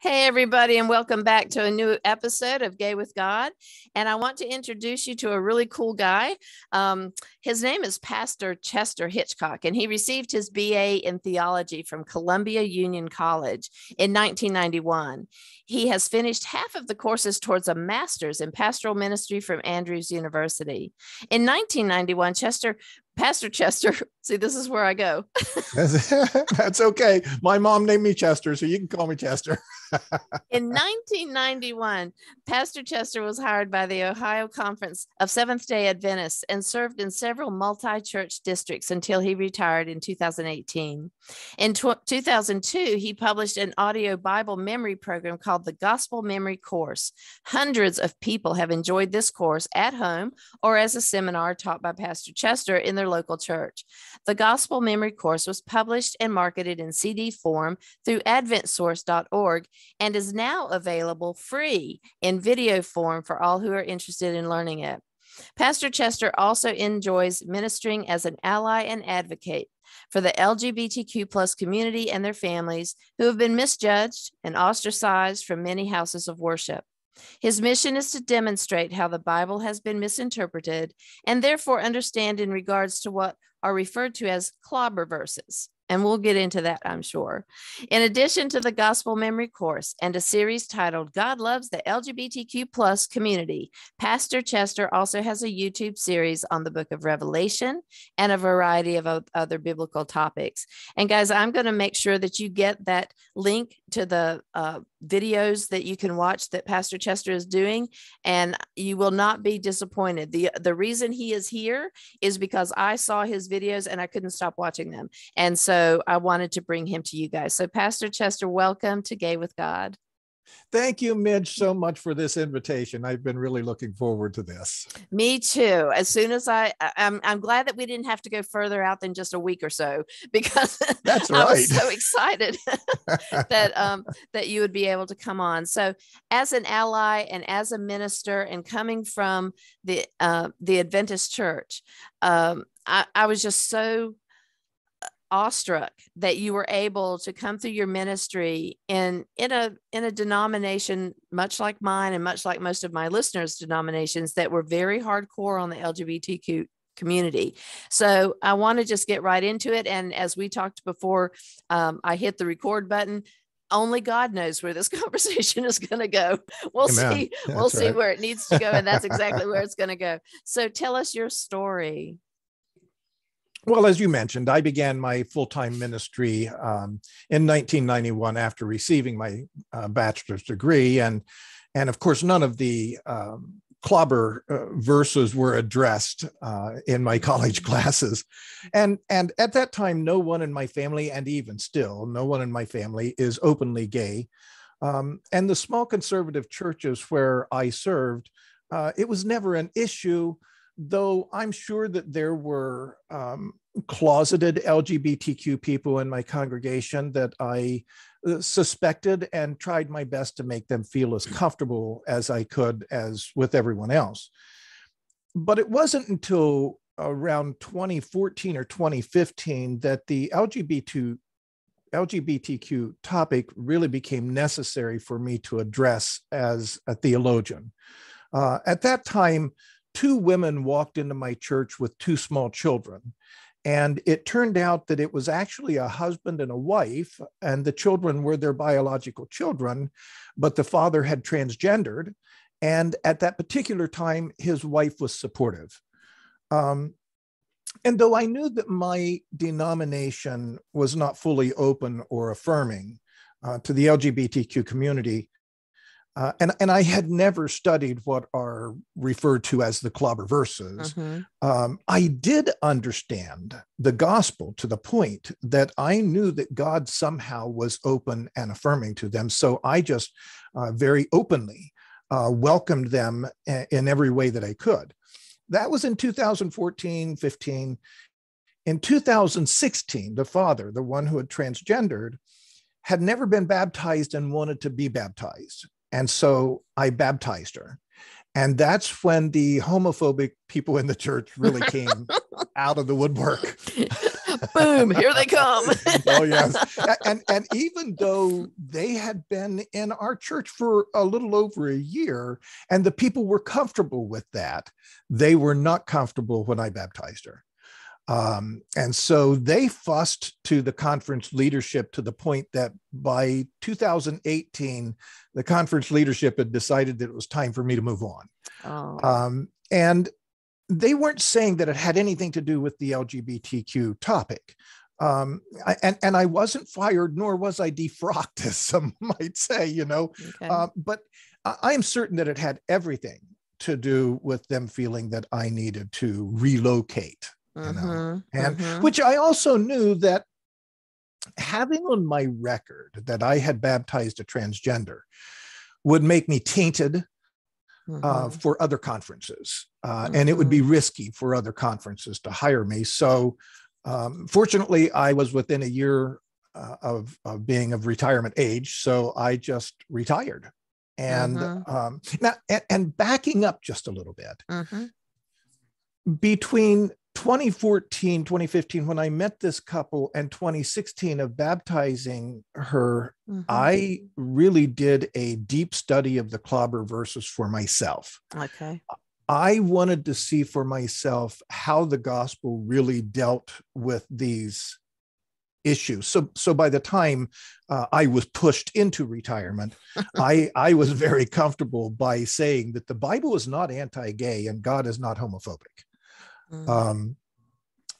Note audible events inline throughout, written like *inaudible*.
Hey, everybody, and welcome back to a new episode of Gay with God. And I want to introduce you to a really cool guy. Um, his name is Pastor Chester Hitchcock, and he received his BA in theology from Columbia Union College in 1991. He has finished half of the courses towards a master's in pastoral ministry from Andrews University. In 1991, Chester Pastor Chester, *laughs* see, this is where I go. *laughs* That's okay. My mom named me Chester, so you can call me Chester. *laughs* in 1991, Pastor Chester was hired by the Ohio Conference of Seventh day Adventists and served in several multi church districts until he retired in 2018. In tw- 2002, he published an audio Bible memory program called the Gospel Memory Course. Hundreds of people have enjoyed this course at home or as a seminar taught by Pastor Chester in their local church. The Gospel Memory Course was published and marketed in CD form through adventsource.org and is now available free in video form for all who are interested in learning it. Pastor Chester also enjoys ministering as an ally and advocate for the LGBTQ plus community and their families who have been misjudged and ostracized from many houses of worship. His mission is to demonstrate how the Bible has been misinterpreted and therefore understand in regards to what are referred to as clobber verses. And we'll get into that, I'm sure. In addition to the gospel memory course and a series titled God Loves the LGBTQ plus community, Pastor Chester also has a YouTube series on the book of Revelation and a variety of other biblical topics. And guys, I'm going to make sure that you get that link to the uh, videos that you can watch that Pastor Chester is doing, and you will not be disappointed. The, the reason he is here is because I saw his videos and I couldn't stop watching them. And so I wanted to bring him to you guys. So, Pastor Chester, welcome to Gay with God. Thank you, Midge, so much for this invitation. I've been really looking forward to this. Me too. As soon as I, I'm, I'm glad that we didn't have to go further out than just a week or so *laughs* because that's right. I was so excited *laughs* *laughs* that um, that you would be able to come on. So, as an ally and as a minister, and coming from the uh, the Adventist Church, um, I, I was just so awestruck that you were able to come through your ministry in in a in a denomination much like mine and much like most of my listeners denominations that were very hardcore on the lgbtq community so i want to just get right into it and as we talked before um, i hit the record button only God knows where this *laughs* conversation is going to go. We'll Amen. see. That's we'll see where it needs to go, and that's exactly *laughs* where it's going to go. So, tell us your story. Well, as you mentioned, I began my full time ministry um, in 1991 after receiving my uh, bachelor's degree. And, and of course, none of the um, clobber uh, verses were addressed uh, in my college classes. And, and at that time, no one in my family, and even still, no one in my family is openly gay. Um, and the small conservative churches where I served, uh, it was never an issue though I'm sure that there were um, closeted LGBTQ people in my congregation that I uh, suspected and tried my best to make them feel as comfortable as I could as with everyone else. But it wasn't until around 2014 or 2015 that the LGBT LGBTQ topic really became necessary for me to address as a theologian. Uh, at that time, two women walked into my church with two small children. And it turned out that it was actually a husband and a wife, and the children were their biological children, but the father had transgendered. And at that particular time, his wife was supportive. Um, and though I knew that my denomination was not fully open or affirming uh, to the LGBTQ community, uh, and, and I had never studied what are referred to as the clobber verses. Mm-hmm. Um, I did understand the gospel to the point that I knew that God somehow was open and affirming to them. So I just uh, very openly uh, welcomed them in every way that I could. That was in 2014, 15. In 2016, the father, the one who had transgendered, had never been baptized and wanted to be baptized. And so I baptized her. And that's when the homophobic people in the church really *laughs* came out of the woodwork. Boom, here they come. *laughs* oh yes. And and even though they had been in our church for a little over a year and the people were comfortable with that, they were not comfortable when I baptized her. Um, and so they fussed to the conference leadership to the point that by 2018, the conference leadership had decided that it was time for me to move on. Oh. Um, and they weren't saying that it had anything to do with the LGBTQ topic. Um, I, and, and I wasn't fired, nor was I defrocked, *laughs* as some might say, you know. Okay. Uh, but I am certain that it had everything to do with them feeling that I needed to relocate you know mm-hmm, and mm-hmm. which i also knew that having on my record that i had baptized a transgender would make me tainted uh, mm-hmm. uh, for other conferences uh, and it would be mm-hmm. risky for other conferences to hire me so um, fortunately i was within a year uh, of, of being of retirement age so i just retired and mm-hmm. um, now and, and, backing up just a little bit mm-hmm. between 2014, 2015, when I met this couple, and 2016 of baptizing her, mm-hmm. I really did a deep study of the clobber verses for myself. Okay. I wanted to see for myself how the gospel really dealt with these issues. So, so by the time uh, I was pushed into retirement, *laughs* I I was very comfortable by saying that the Bible is not anti-gay and God is not homophobic. Mm. Um,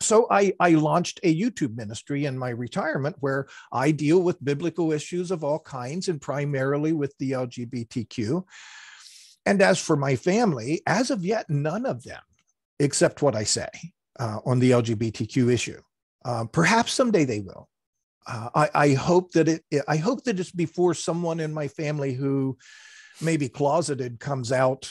so I, I launched a YouTube ministry in my retirement where I deal with biblical issues of all kinds and primarily with the LGBTQ. And as for my family, as of yet, none of them, except what I say uh, on the LGBTQ issue. Uh, perhaps someday they will. Uh, I, I, hope that it. I hope that it's before someone in my family who may be closeted comes out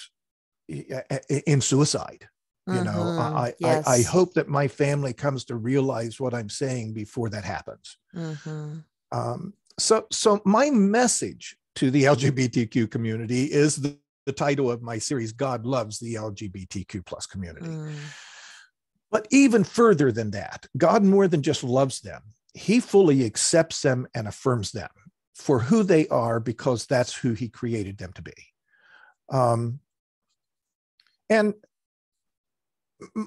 in suicide you know mm-hmm. I, yes. I, I hope that my family comes to realize what i'm saying before that happens mm-hmm. um, so so my message to the *laughs* lgbtq community is the, the title of my series god loves the lgbtq plus community mm. but even further than that god more than just loves them he fully accepts them and affirms them for who they are because that's who he created them to be um, and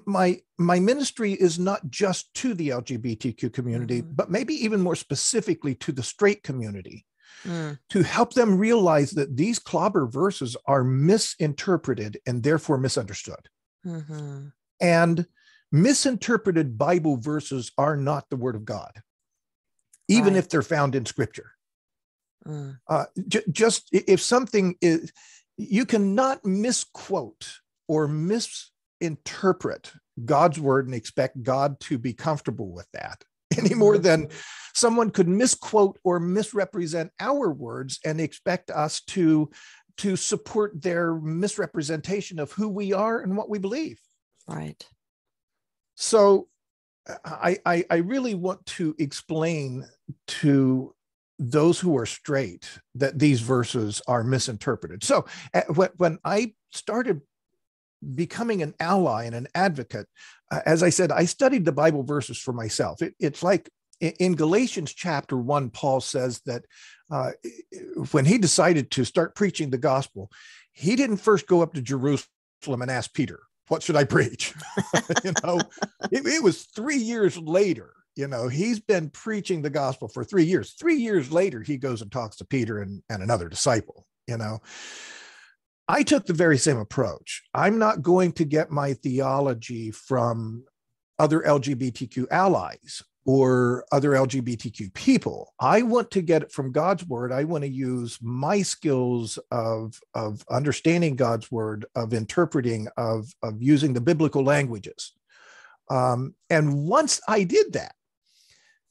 my my ministry is not just to the lgbtq community mm. but maybe even more specifically to the straight community mm. to help them realize that these clobber verses are misinterpreted and therefore misunderstood mm-hmm. and misinterpreted bible verses are not the word of god even right. if they're found in scripture mm. uh, j- just if something is you cannot misquote or mis interpret God's word and expect God to be comfortable with that *laughs* any mm-hmm. more than someone could misquote or misrepresent our words and expect us to to support their misrepresentation of who we are and what we believe. Right. So i i, I really want to explain to those who are straight that these verses are misinterpreted. So when, when i started becoming an ally and an advocate, uh, as I said, I studied the Bible verses for myself. It, it's like in Galatians chapter one, Paul says that uh, when he decided to start preaching the gospel, he didn't first go up to Jerusalem and ask Peter, "What should I preach?" *laughs* you know, it, it was three years later. You know, he's been preaching the gospel for three years. Three years later, he goes and talks to Peter and, and another disciple. You know, I took the very same approach. I'm not going to get my theology from other LGBTQ allies or other LGBTQ people. I want to get it from God's word. I want to use my skills of, of understanding God's word, of interpreting, of, of using the biblical languages. Um, and once I did that,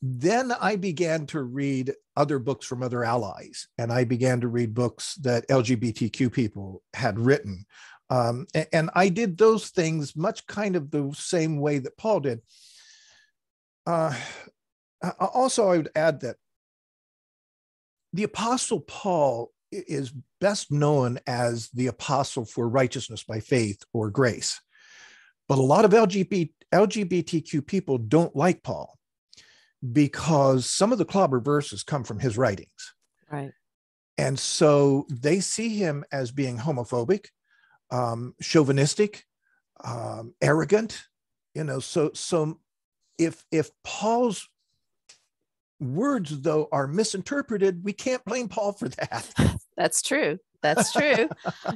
then I began to read other books from other allies, and I began to read books that LGBTQ people had written. Um, and, and, I did those things much kind of the same way that Paul did. Uh, also, I would add that the Apostle Paul is best known as the apostle for righteousness by faith or grace. But a lot of LGBT, LGBTQ people don't like Paul because some of the clobber verses come from his writings. Right. And so they see him as being homophobic, um, chauvinistic, um, arrogant. You know, so so if if Paul's words though are misinterpreted, we can't blame Paul for that. *laughs* That's true. That's *laughs* true.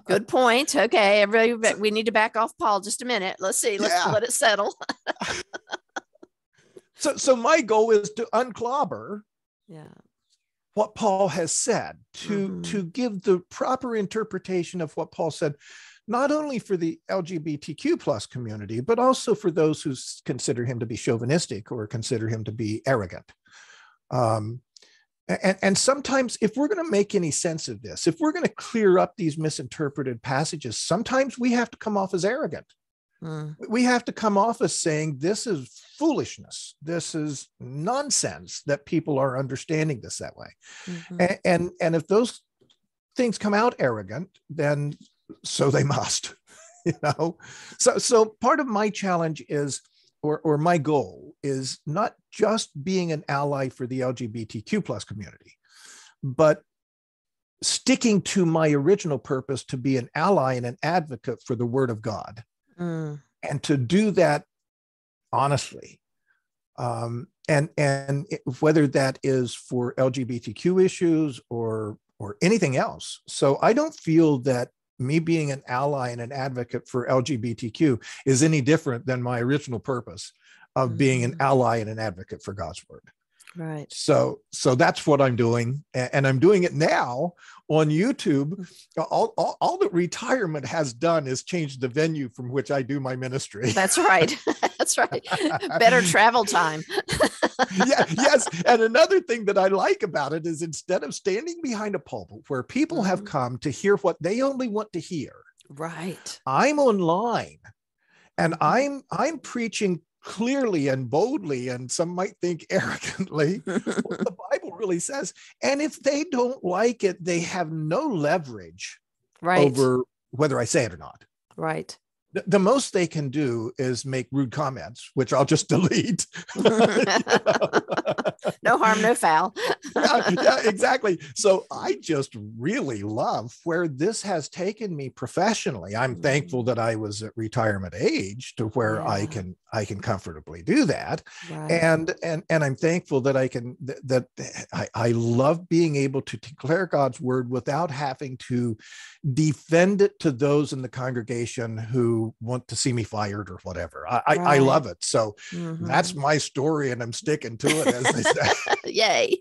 Good point. Okay, everybody, we need to back off Paul just a minute. Let's see. Let's yeah. let it settle. *laughs* so, so my goal is to unclobber. Yeah. What Paul has said to mm-hmm. to give the proper interpretation of what Paul said, not only for the LGBTQ plus community, but also for those who consider him to be chauvinistic or consider him to be arrogant. Um, and, and sometimes, if we're going to make any sense of this, if we're going to clear up these misinterpreted passages, sometimes we have to come off as arrogant. Mm. We have to come off as saying this is foolishness. This is nonsense that people are understanding this that way. Mm-hmm. And, and and if those things come out arrogant, then so they must. *laughs* You know, so so part of my challenge is or, or my goal is not just being an ally for the LGBTQ plus community, but sticking to my original purpose to be an ally and an advocate for the word of God. Mm. And to do that honestly. Um, and and it, whether that is for LGBTQ issues or or anything else. So I don't feel that me being an ally and an advocate for LGBTQ is any different than my original purpose of being an mm. ally and an advocate for God's word. Right. So so that's what I'm doing and I'm doing it now on YouTube. Mm. All, all, all that retirement has done is change the venue from which I do my ministry. That's right. *laughs* *laughs* that's right. Better travel time. *laughs* yeah, yes. And another thing that I like about it is instead of standing behind a pulpit where people have mm-hmm. come to hear what they only want to hear. Right. I'm online and mm-hmm. I'm I'm preaching clearly and boldly, and some might think *laughs* arrogantly, what *laughs* the Bible really says. And if they don't like it, they have no leverage right. over whether I say it or not. Right the, the most they can do is make rude comments, which I'll just *laughs* delete. No harm, no foul. *laughs* yeah, yeah, exactly. So I just really love where this has taken me professionally. I'm mm. thankful that I was at retirement age to where yeah. I can I can comfortably do that. Right. And and and I'm thankful that I can that, that I, I love being able to declare God's word without having to defend it to those in the congregation who want to see me fired or whatever. I, right. I, I, love it. So mm-hmm. that's my story, and I'm sticking to it, as they *laughs* say. *laughs* Yay.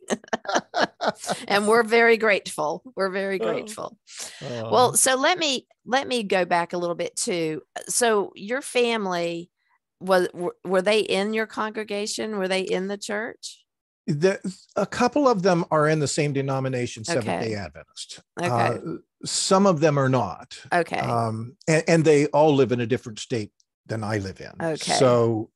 *laughs* and we're very grateful. We're very oh. grateful. Uh, well, so let me let me go back a little bit too. So your family was were they in your congregation? Were they in the church? The, a couple of them are in the same denomination, Seventh okay. Day Adventist. Okay. Uh, some of them are not. Okay. Um, and, and, they all live in a different state than I live in. Okay. So,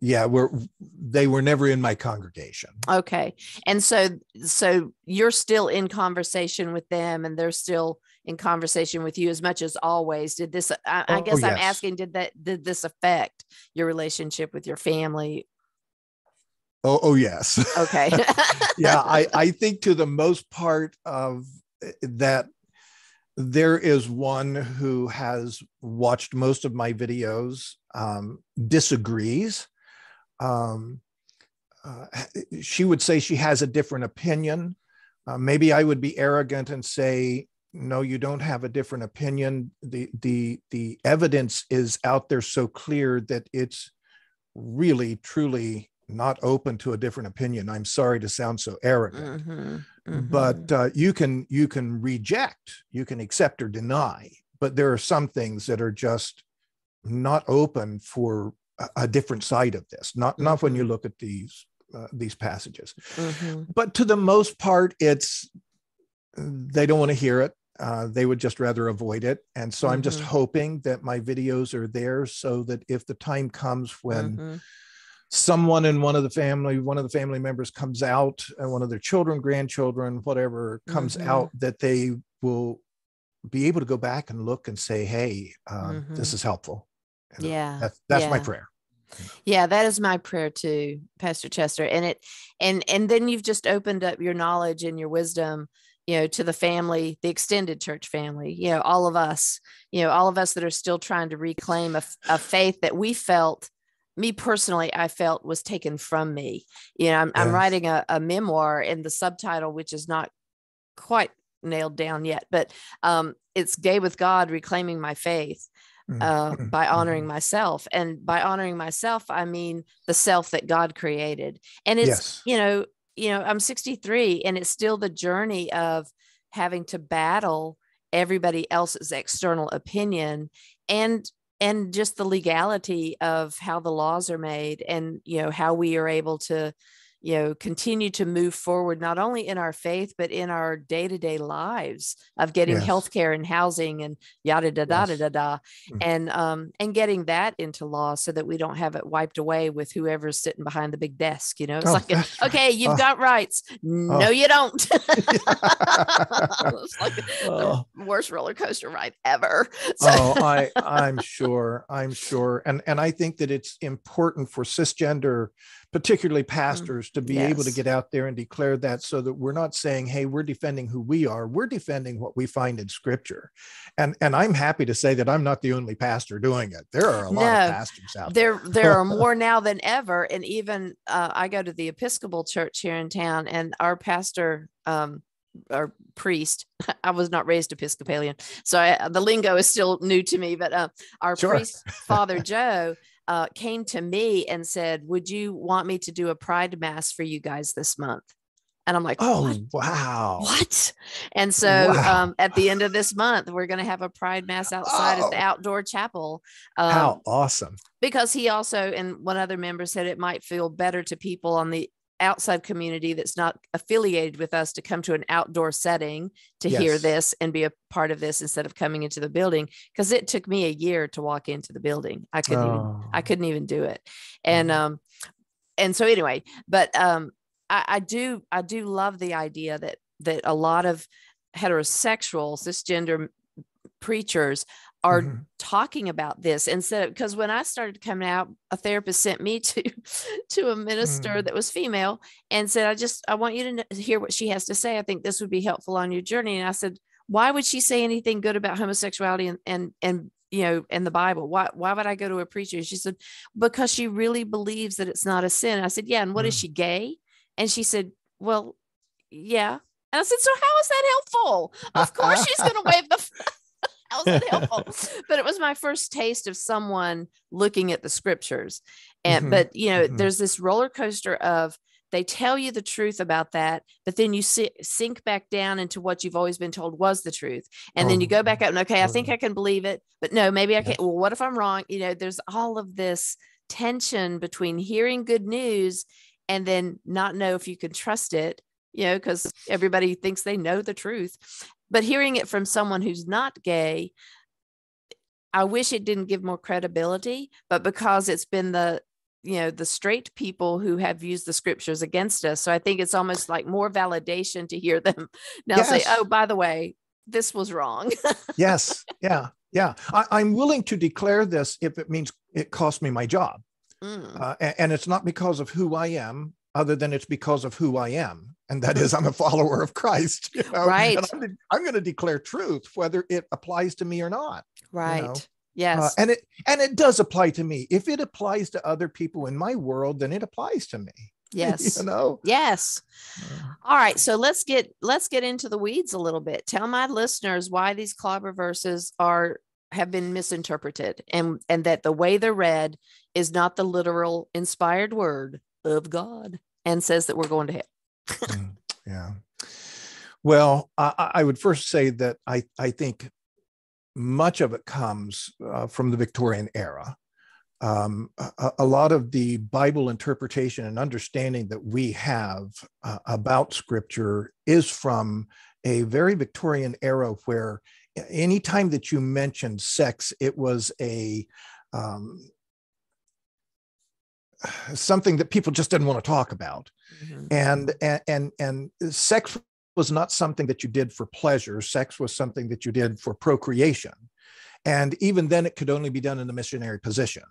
yeah, we're they were never in my congregation. Okay. And so, so you're still in conversation with them, and they're still in conversation with you as much as always. Did this? I, I oh, guess oh, I'm asking. Did that? Did this affect your relationship with your family Oh, oh yes. Okay. *laughs* yeah, I, I *laughs* think to the most part of eh, that there is one who has watched most of my videos, um, disagrees. Um, uh, she would say she has a different opinion. Uh, maybe I would be arrogant and say, no, you don't have a different opinion. The, the, the evidence is out there so clear that it's really, truly not open to a different opinion. I'm sorry to sound so arrogant, mm-hmm, mm-hmm. but uh, you can you can reject, you can accept or deny. But there are some things that are just not open for a, a different side of this. Not mm-hmm. not when you mm-hmm. look at these uh, these passages. Mm-hmm. But to the most part, it's they don't want to hear it. Uh, they would just rather avoid it. And so I'm just mm-hmm. hoping that my videos are there so that if the time comes when someone in one of the family, one of the family members comes out, and one of their children, grandchildren, whatever comes mm-hmm. out, that they will be able to go back and look and say, "Hey, uh, mm-hmm. this is helpful." You know, yeah, that's that's yeah. my prayer. Yeah, that is my prayer too, Pastor Chester. And it and and then you've just opened up your knowledge and your wisdom, you know, to the family, the extended church family, you know, all of us, you know, all of us that are still trying to reclaim a, a faith that we felt me personally, I felt was taken from me. You know, I'm, yes. I'm writing a, a, memoir and the subtitle, which is not quite nailed down yet, but um, it's Gay with God, Reclaiming My Faith. Mm, uh, *clears throat* by honoring mm. myself. And by honoring myself, I mean the self that God created. And it's, yes. you know, you know, I'm 63 and it's still the journey of having to battle everybody else's external opinion and and just the legality of how the laws are made and you know how we are able to you know continue to move forward not only in our faith but in our day-to-day lives of getting yes. health care and housing and yada da da yes. da da da mm-hmm. and um and getting that into law so that we don't have it wiped away with whoever's sitting behind the big desk you know it's oh, like okay you've oh. got rights no oh. you don't *laughs* *laughs* it's like the oh. worst roller coaster ride ever *laughs* so. oh i i'm sure i'm sure and and i think that it's important for cisgender particularly pastors, to be yes. able to get out there and declare that so that we're not saying, hey, we're defending who we are, we're defending what we find in scripture. And and I'm happy to say that I'm not the only pastor doing it. There are a lot no, of pastors out there. There, there are *laughs* more now than ever. And even uh, I go to the Episcopal church here in town, and our pastor, um, our priest. *laughs* I was not raised Episcopalian, so I, the lingo is still new to me. But uh, our sure. priest, Father *laughs* Joe, uh, came to me and said, Would you want me to do a pride mass for you guys this month? And I'm like, Oh, what? wow. What? And so wow. um, at the end of this month, we're going to have a pride mass outside oh. at the outdoor chapel. Um, How awesome. Because he also, and one other member said it might feel better to people on the outside community that's not affiliated with us to come to an outdoor setting to yes. hear this and be a part of this instead of coming into the building because it took me a year to walk into the building i couldn't oh. even i couldn't even do it and um and so anyway but um I, I do i do love the idea that that a lot of heterosexual cisgender preachers are mm-hmm. talking about this instead of because when I started coming out, a therapist sent me to *laughs* to a minister mm. that was female and said, I just I want you to hear what she has to say. I think this would be helpful on your journey. And I said, why would she say anything good about homosexuality and and and you know in the Bible? Why why would I go to a preacher? She said, because she really believes that it's not a sin. I said, yeah. And what mm. is she gay? And she said, well, yeah. And I said, so how is that helpful? Of course she's going to wave the *laughs* that helpful? *laughs* but it was my first taste of someone looking at the scriptures. And mm-hmm. but you know, mm-hmm. there's this roller coaster of they tell you the truth about that, but then you si- sink back down into what you've always been told was the truth. And oh, then you go back up and okay, I think I can believe it, but no, maybe I can't. Well, what if I'm wrong? You know, there's all of this tension between hearing good news and then not know if you can trust it you know, because everybody thinks they know the truth. But hearing it from someone who's not gay, I wish it didn't give more credibility, but because it's been the you know the straight people who have used the scriptures against us so i think it's almost like more validation to hear them *laughs* now yes. say oh by the way this was wrong. *laughs* Yes. Yeah. Yeah. I, am willing to declare this if it means it cost me my job. Mm. uh, and, and, it's not because of who i am other than it's because of who i am and that is I'm a follower of Christ. You know? Right. And I'm, I'm going to declare truth, whether it applies to me or not. Right. You know? Yes. Uh, and it and it does apply to me. If it applies to other people in my world, then it applies to me. *laughs* Yes. you know. Yes. All right. So let's get let's get into the weeds a little bit. Tell my listeners why these clobber verses are have been misinterpreted and and that the way they're read is not the literal inspired word of God and says that we're going to hell. Mm, yeah. Well, I, I, would first say that I, I think much of it comes uh, from the Victorian era. Um, a, a, lot of the Bible interpretation and understanding that we have uh, about Scripture is from a very Victorian era where anytime that you mentioned sex, it was a um, something that people just didn't want to talk about mm-hmm. and, and and and sex was not something that you did for pleasure sex was something that you did for procreation and even then it could only be done in the missionary position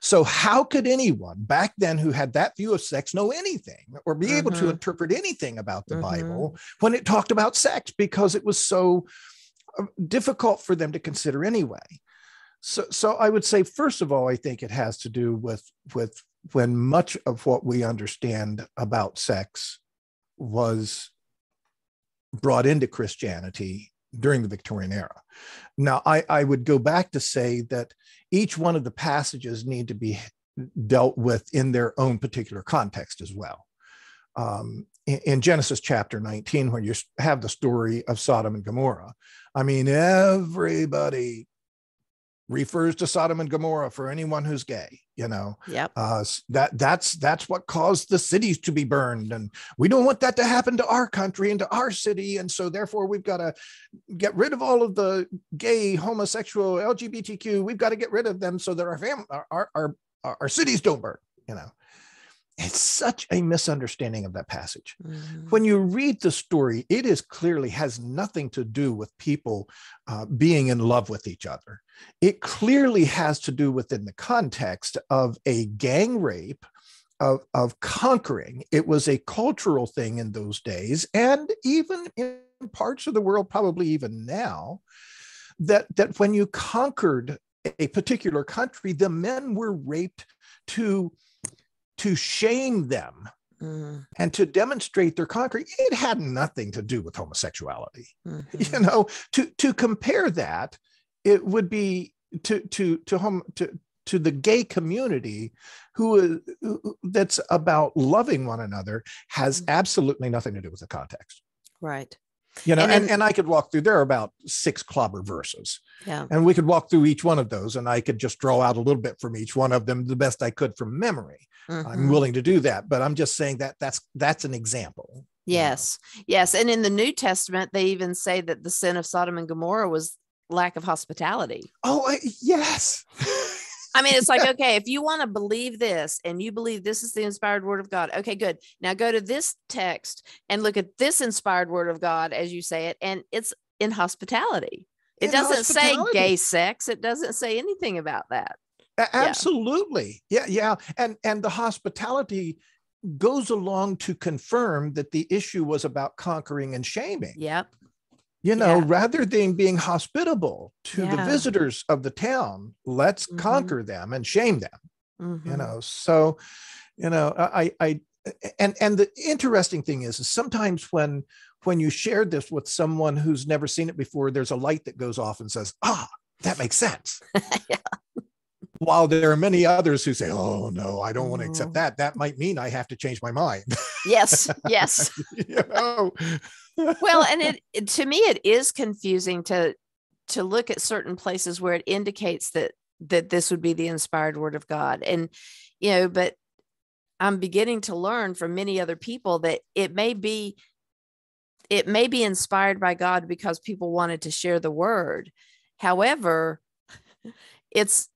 So, how could anyone back then who had that view of sex know anything or be mm-hmm. able to mm-hmm. interpret anything about the mm-hmm. Bible when it talked about sex because it was so uh, difficult for them to consider anyway? So, so I would say, first of all, I think it has to do with with when much of what we understand about sex was brought into Christianity during the Victorian era. Now, I, I would go back to say that each one of the passages need to be dealt with in their own particular context as well. Um, in, in, Genesis chapter 19, where you have the story of Sodom and Gomorrah, I mean, everybody refers to Sodom and Gomorrah for anyone who's gay. You know, yep. Uh, that that's that's what caused the cities to be burned, and we don't want that to happen to our country and to our city, and so therefore we've got to get rid of all of the gay, homosexual, LGBTQ. We've got to get rid of them so that our family, our our our, our cities don't burn. You know, it's such a misunderstanding of that passage. Mm-hmm. When you read the story, it is clearly has nothing to do with people uh, being in love with each other. It clearly has to do within the context of a gang rape, of, of conquering. It was a cultural thing in those days, and even in parts of the world, probably even now, that, that when you conquered a particular country, the men were raped to to shame them mm-hmm. and to demonstrate their conquering it had nothing to do with homosexuality *laughs* mm-hmm. you know to to compare that it would be to to to home to to the gay community who, who that's about loving one another has mm-hmm. absolutely nothing to do with the context right you know and, and, and, i could walk through there are about six clobber verses. Yeah. And we could walk through each one of those and i could just draw out a little bit from each one of them the best i could from memory. Mm-hmm. i'm willing to do that but i'm just saying that that's that's an example yes yes and in the new testament they even say that the sin of sodom and gomorrah was lack of hospitality. Oh yes *laughs* I mean, it's like, *laughs* okay, if you want to believe this and you believe this is the inspired word of God, okay, good. Now go to this text and look at this inspired word of God as you say it, and it's in hospitality. It in doesn't say gay sex, it doesn't say anything about that. Absolutely. Yeah. yeah, yeah. And and the hospitality goes along to confirm that the issue was about conquering and shaming. Yep you know yeah. rather than being hospitable to yeah. the visitors of the town let's mm-hmm. conquer them and shame them mm-hmm. you know so you know i i and and the interesting thing is, is sometimes when when you share this with someone who's never seen it before there's a light that goes off and says ah that makes sense *laughs* yeah. While there are many others who say oh no i don't want to accept mm. that that might mean i have to change my mind yes *laughs* yes you know well, and *laughs* it, it to me it is confusing to to look at certain places where it indicates that that this would be the inspired word of God. And you know, but I'm beginning to learn from many other people that it may be it may be inspired by God because people wanted to share the word. However, it's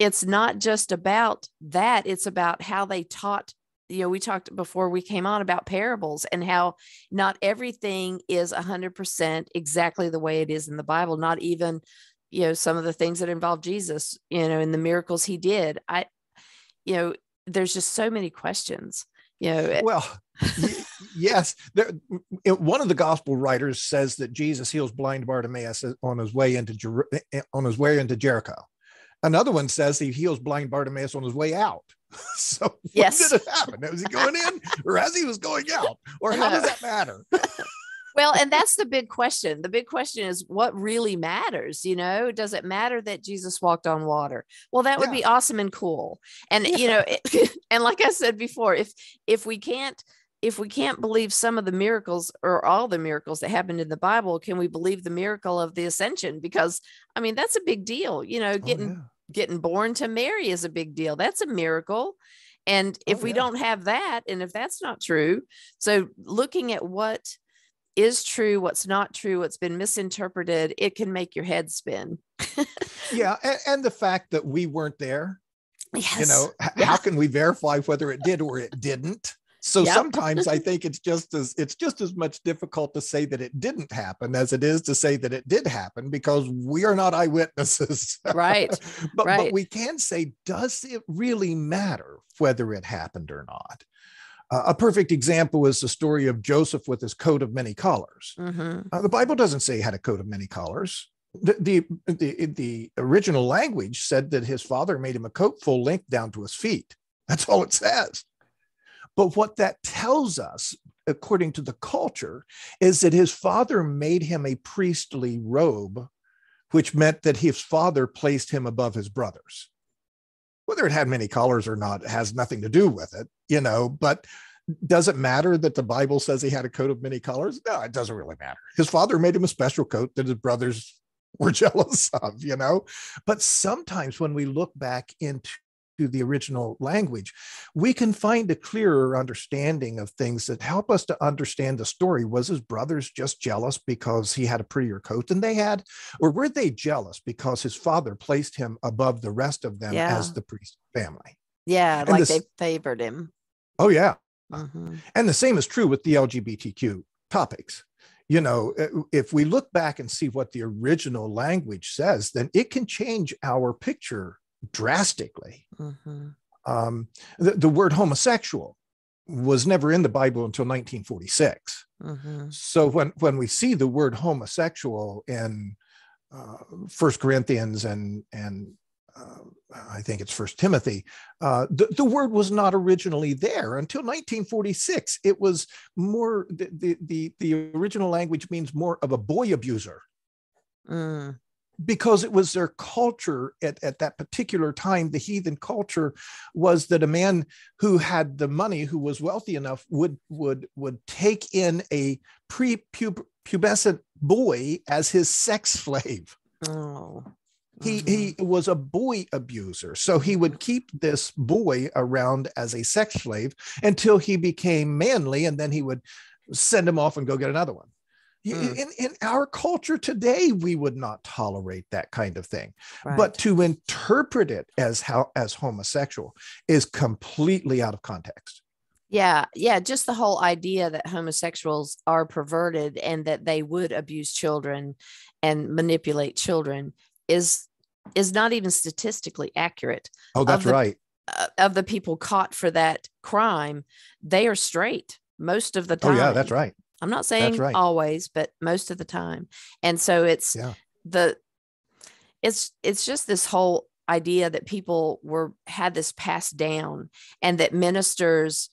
it's not just about that, it's about how they taught you know we talked before we came on about parables and how not everything is 100% exactly the way it is in the bible not even you know some of the things that involve jesus you know and the miracles he did. I you know there's just so many questions you know well yes there, one of the gospel writers says that jesus heals blind bartimaeus on his way into eh, eh, on his way into jericho another one says he heals blind bartimaeus on his way out *laughs* so yes. did it happen? Was he going in *laughs* or as he was going out? Or how does that matter? *laughs* well, and that's the big question. The big question is what really matters? You know, does it matter that Jesus walked on water? Well, that would yeah. be awesome and cool. And yeah. you know, it, and like I said before, if if we can't if we can't believe some of the miracles or all the miracles that happened in the Bible, can we believe the miracle of the ascension? Because I mean, that's a big deal, you know, oh, getting oh, yeah getting born to Mary is a big deal. That's a miracle. And oh, if oh, we don't have that, and if that's not true, so looking at what is true, what's not true, what's been misinterpreted, it can make your head spin. *laughs* yeah. And, and, the fact that we weren't there, yes. you know, yeah. how can we verify whether it did or it didn't? So Yep. sometimes I think it's just as it's just as much difficult to say that it didn't happen as it is to say that it did happen because we are not *laughs* eyewitnesses. Right. *laughs* but, right. but we can say, does it really matter whether it happened or not? Uh, a perfect example is the story of Joseph with his coat of many colors. hmm Uh, the Bible doesn't say he had a coat of many colors. The, the, the, the original language said that his father made him a coat full length down to his feet. That's all it says. But what that tells us, according to the culture, is that his father made him a priestly robe, which meant that his father placed him above his brothers. Whether it had many colors or not has nothing to do with it, you know, but does it matter that the Bible says he had a coat of many colors? No, it doesn't really matter. His father made him a special coat that his brothers *laughs* were jealous of, you know. But sometimes when we look back into the original language, we can find a clearer understanding of things that help us to understand the story. Was his brothers just jealous because he had a prettier coat than they had? Or were they jealous because his father placed him above the rest of them Yeah. as the priest family? Yeah, And like they favored him. Oh, yeah. Mhm. And the same is true with the LGBTQ topics. You know, uh, if we look back and see what the original language says, then it can change our picture drastically. Mhm. Um, the, the word homosexual was never in the Bible until 1946. Mhm. So when when we see the word homosexual in uh, First Corinthians and and uh, I think it's First Timothy, uh, the, the word was not originally there until 1946. It was more the, the the the original language means more of a boy abuser Mm. Because it was their culture at, at that particular time the heathen culture was that a man who had the money who was wealthy enough would would would take in a pre-pubescent boy as his sex slave. Oh. he he mm-hmm. was a boy abuser so he would keep this boy around as a sex slave until he became manly and then he would send him off and go get another one Mm. in, in our culture today we would not tolerate that kind of thing Right. but to interpret it as how as homosexual is completely out of context Yeah, yeah, just the whole idea that homosexuals are perverted and that they would abuse children and manipulate children is is not even statistically accurate. oh that's the- right Uh, of the people caught for that crime, they are straight most of the time. oh yeah that's right I'm not saying right. always, but most of the time. And so it's Yeah. the it's it's just this whole idea that people were had this passed down and that ministers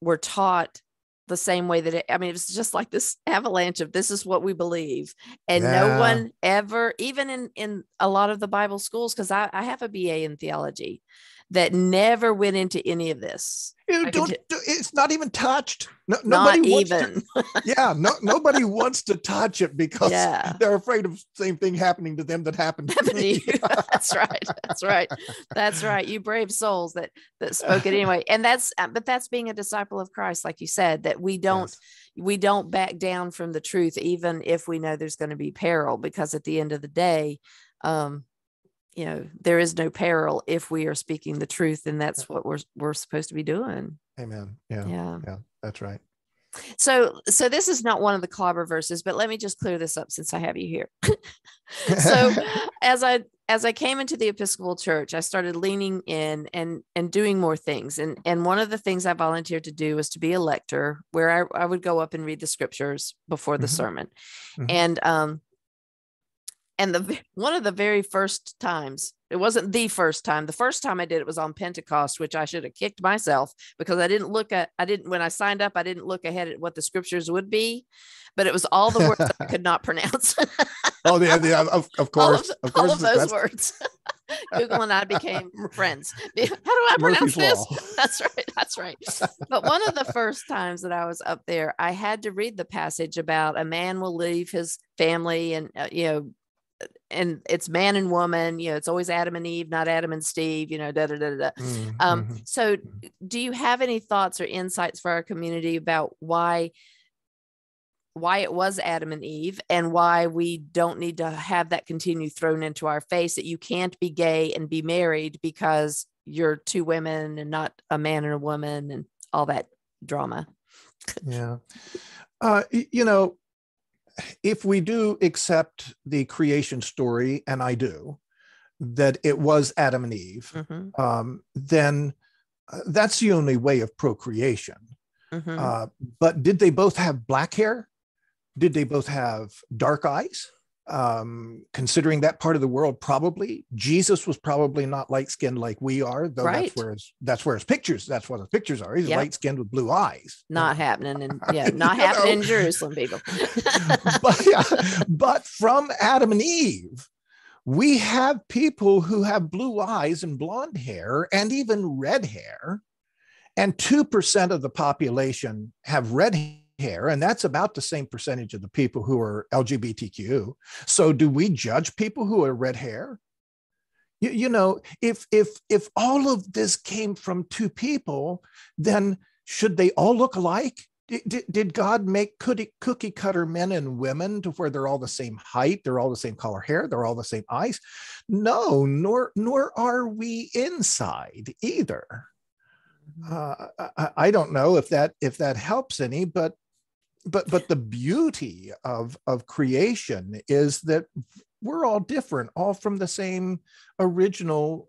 were taught the same way that it, I mean it was just like this *laughs* avalanche of this is what we believe and no one ever even in in a lot of the Bible schools because I, I have a BA in theology that never went into any of this You don't, do- it's not even touched no, not nobody wants to, even *laughs* yeah no, nobody wants to touch it because yeah they're afraid of the same thing happening to them that happened to me. *laughs* that's right. That's right. That's right. You brave souls that that spoke it anyway. And that's uh, but that's being a disciple of Christ, like you said, that we don't Yes. we don't back down from the truth, even if we know there's going to be peril, because at the end of the day, um, you know, there is no peril if we are speaking the truth, and that's what we're we're supposed to be doing. amen yeah, Yeah. yeah that's right So so this is not one of the clobber verses, but let me just clear this up since I have you here. *laughs* so *laughs* as i as i came into the episcopal church i started leaning in and and doing more things and and one of the things i volunteered to do was to be a lector where i, I would go up and read the scriptures before the Mhm. sermon Mhm. and um and the one of the very first times it wasn't the first time the first time i did it was on pentecost which i should have kicked myself because i didn't look at i didn't when i signed up i didn't look ahead at what the scriptures would be but it was all the words i *laughs* could not pronounce oh yeah, yeah of, of *laughs* all course of, of all of those words. *laughs* Google and I became friends. How do I pronounce Murphy's this? Law. That's right. That's right. But one of the first times that I was up there, I had to read the passage about a man will leave his family and, uh, you know, and it's man and woman, you know, it's always Adam and Eve, not Adam and Steve, you know, da da da da. Mm, Um, mhm. so do you have any thoughts or insights for our community about why why it was Adam and Eve and why we don't need to have that continue thrown into our face that you can't be gay and be married because you're two women and not a man and a woman and all that drama. yeah. Uh, you know, if we do accept the creation story, and I do, that it was Adam and Eve, mm-hmm. um, then uh, that's the only way of procreation. Mm-hmm. Uh, but did they both have black hair? Did they both have dark eyes? Um, considering that part of the world, probably Jesus was probably not light skinned like we are, though right. that's where his that's where his pictures that's what his pictures are. He's yep. light skinned with blue eyes. Not happening in *laughs* yeah, not happening in Jerusalem, people. *laughs* *laughs* but yeah, but from Adam and Eve, we have people who have blue eyes and blonde hair and even red hair, and two percent of the population have red hair, and that's about the same percentage of the people who are LGBTQ. So, do we judge people who are red hair? You, you know, if if if all of this came from two people, then should they all look alike? Did, did God make cookie, cookie cutter men and women to where they're all the same height, they're all the same color hair, they're all the same eyes? No, nor nor are we inside either. Mm-hmm. Uh, I, I, don't know if that if that helps any, but but but the beauty of of creation is that we're all different all from the same original